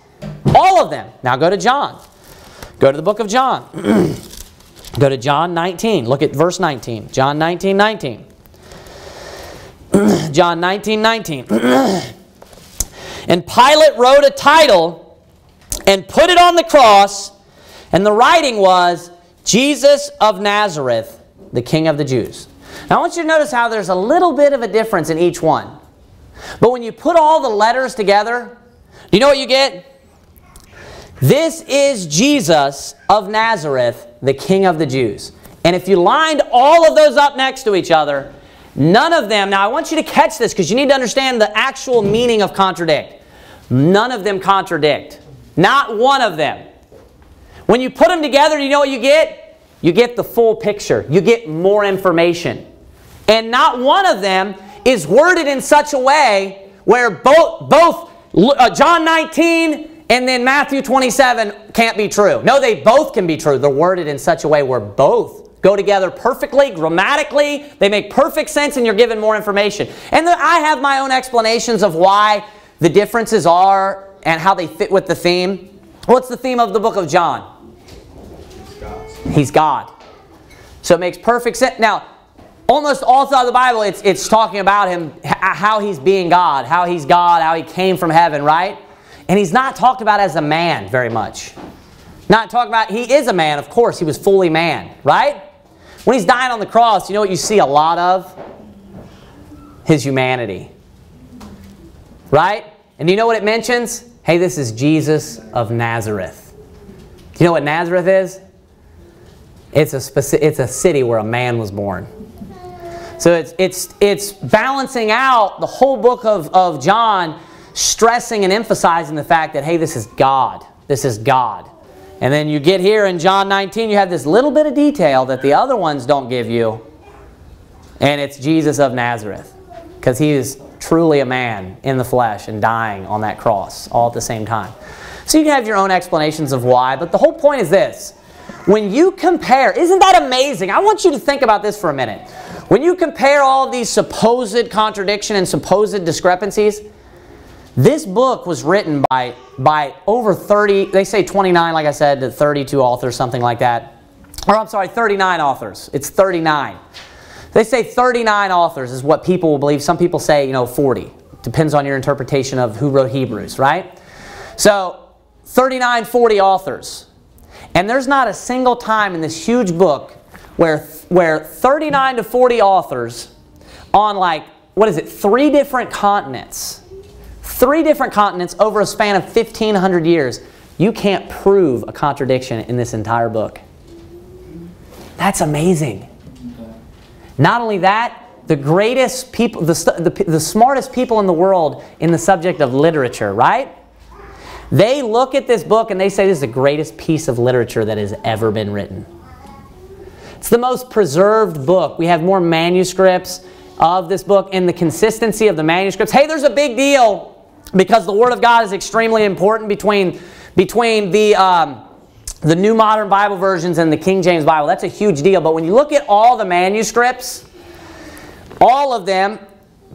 All of them. Now go to John. Go to the book of John. go to John 19. Look at verse 19. John 19, 19. John 19, 19. and Pilate wrote a title and put it on the cross, and the writing was, Jesus of Nazareth, the King of the Jews. Now I want you to notice how there's a little bit of a difference in each one. But when you put all the letters together, do You know what you get? This is Jesus of Nazareth, the King of the Jews. And if you lined all of those up next to each other, none of them, now I want you to catch this because you need to understand the actual meaning of contradict. None of them contradict. Not one of them. When you put them together, do you know what you get? You get the full picture. You get more information. And not one of them is worded in such a way where both, both uh, John 19 and then Matthew 27 can't be true. No, they both can be true. They're worded in such a way where both go together perfectly, grammatically. They make perfect sense and you're given more information. And the, I have my own explanations of why the differences are and how they fit with the theme. What's the theme of the book of John? He's God. So it makes perfect sense. Now, almost all throughout the Bible, it's, it's talking about him, how he's being God, how he's God, how he came from heaven, right? And he's not talked about as a man very much. Not talked about, he is a man, of course, he was fully man, right? When he's dying on the cross, you know what you see a lot of? His humanity. Right? And you know what it mentions? Hey, this is Jesus of Nazareth. Do you know what Nazareth is? It's a, specific, it's a city where a man was born. So it's, it's, it's balancing out the whole book of, of John, stressing and emphasizing the fact that, hey, this is God. This is God. And then you get here in John 19, you have this little bit of detail that the other ones don't give you. And it's Jesus of Nazareth. Because he is truly a man in the flesh and dying on that cross all at the same time. So you can have your own explanations of why, but the whole point is this. When you compare, isn't that amazing? I want you to think about this for a minute. When you compare all these supposed contradiction and supposed discrepancies, this book was written by, by over 30, they say 29, like I said, to 32 authors, something like that. Or I'm sorry, 39 authors. It's 39. They say 39 authors is what people will believe. Some people say, you know, 40. Depends on your interpretation of who wrote Hebrews, right? So 39, 40 authors. And there's not a single time in this huge book where, where 39 to 40 authors on like, what is it, three different continents, three different continents over a span of 1,500 years, you can't prove a contradiction in this entire book. That's amazing. Not only that, the greatest people, the, the, the smartest people in the world in the subject of literature, right? They look at this book and they say this is the greatest piece of literature that has ever been written. It's the most preserved book. We have more manuscripts of this book and the consistency of the manuscripts. Hey, there's a big deal because the Word of God is extremely important between, between the, um, the New Modern Bible versions and the King James Bible. That's a huge deal. But when you look at all the manuscripts, all of them,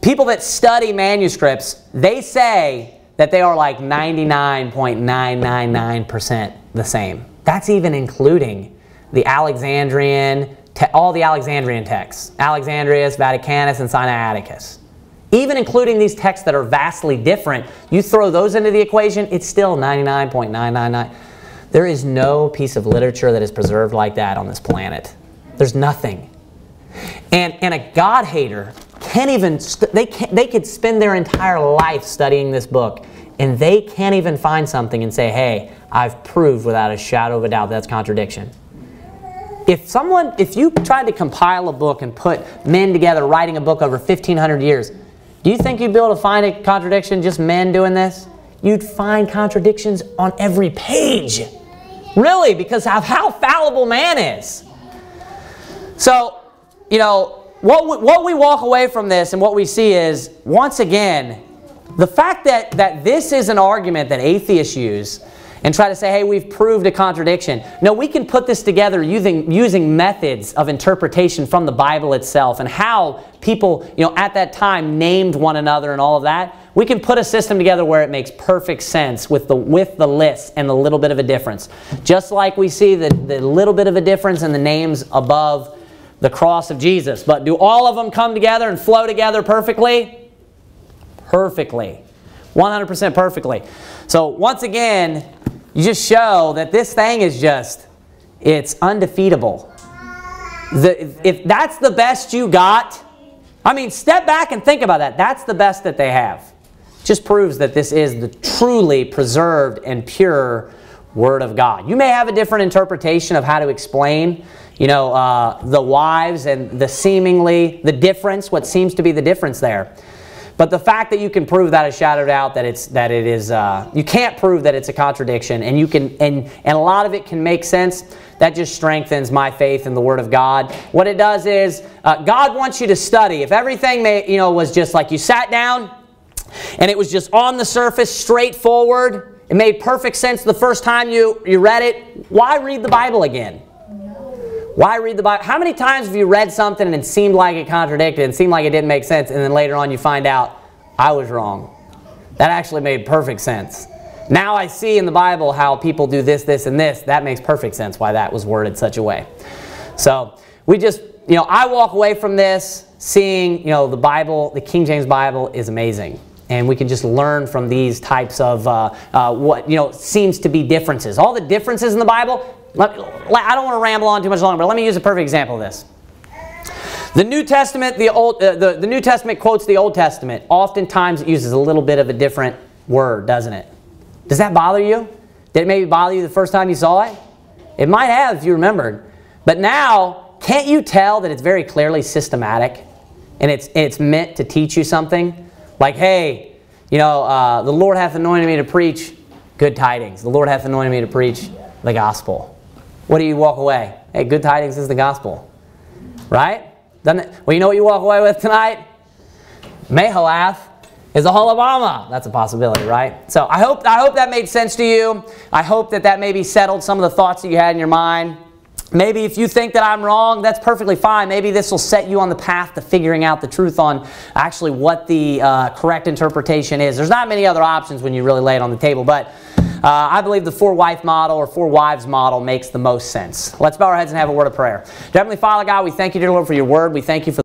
people that study manuscripts, they say that they are like 99.999% the same. That's even including the Alexandrian, all the Alexandrian texts, Alexandrinus, Vaticanus, and Sinaiticus. Even including these texts that are vastly different, you throw those into the equation, it's still 99.999. There is no piece of literature that is preserved like that on this planet. There's nothing. And, and a God hater can't even, they, can't, they could spend their entire life studying this book and they can't even find something and say, hey, I've proved without a shadow of a doubt that's contradiction. If someone, if you tried to compile a book and put men together writing a book over 1,500 years, do you think you'd be able to find a contradiction just men doing this? You'd find contradictions on every page. Really, because of how fallible man is. So, you know, what we, what we walk away from this and what we see is, once again, the fact that, that this is an argument that atheists use and try to say, hey, we've proved a contradiction. No, we can put this together using, using methods of interpretation from the Bible itself and how people, you know, at that time named one another and all of that. We can put a system together where it makes perfect sense with the, with the list and the little bit of a difference. Just like we see the, the little bit of a difference in the names above the cross of Jesus. But do all of them come together and flow together perfectly? perfectly. 100% perfectly. So once again, you just show that this thing is just, it's undefeatable. The, if that's the best you got, I mean, step back and think about that. That's the best that they have. just proves that this is the truly preserved and pure Word of God. You may have a different interpretation of how to explain, you know, uh, the wives and the seemingly, the difference, what seems to be the difference there. But the fact that you can prove that is shadowed out, that it's that it is, uh, you can't prove that it's a contradiction, and you can, and and a lot of it can make sense. That just strengthens my faith in the Word of God. What it does is, uh, God wants you to study. If everything, may, you know, was just like you sat down, and it was just on the surface, straightforward, it made perfect sense the first time you, you read it, why read the Bible again? Why read the Bible? How many times have you read something and it seemed like it contradicted and seemed like it didn't make sense, and then later on you find out, I was wrong. That actually made perfect sense. Now I see in the Bible how people do this, this, and this. That makes perfect sense why that was worded such a way. So we just, you know, I walk away from this seeing, you know, the Bible, the King James Bible is amazing and we can just learn from these types of uh, uh, what you know seems to be differences. All the differences in the Bible. Let, I don't want to ramble on too much longer, but let me use a perfect example of this. The New Testament, the Old, uh, the, the New Testament quotes the Old Testament. Oftentimes, it uses a little bit of a different word, doesn't it? Does that bother you? Did it maybe bother you the first time you saw it? It might have if you remembered. But now, can't you tell that it's very clearly systematic, and it's it's meant to teach you something? Like, hey, you know, uh, the Lord hath anointed me to preach good tidings. The Lord hath anointed me to preach the gospel. What do you walk away? Hey, good tidings is the gospel. Right? Doesn't it? Well, you know what you walk away with tonight? Mahalath is Aholibamah. That's a possibility, right? So I hope, I hope that made sense to you. I hope that that maybe settled some of the thoughts that you had in your mind. Maybe if you think that I'm wrong, that's perfectly fine. Maybe this will set you on the path to figuring out the truth on actually what the uh, correct interpretation is. There's not many other options when you really lay it on the table, but uh, I believe the four-wife model or four-wives model makes the most sense. Let's bow our heads and have a word of prayer. Heavenly Father God, we thank you, dear Lord, for your word. We thank you for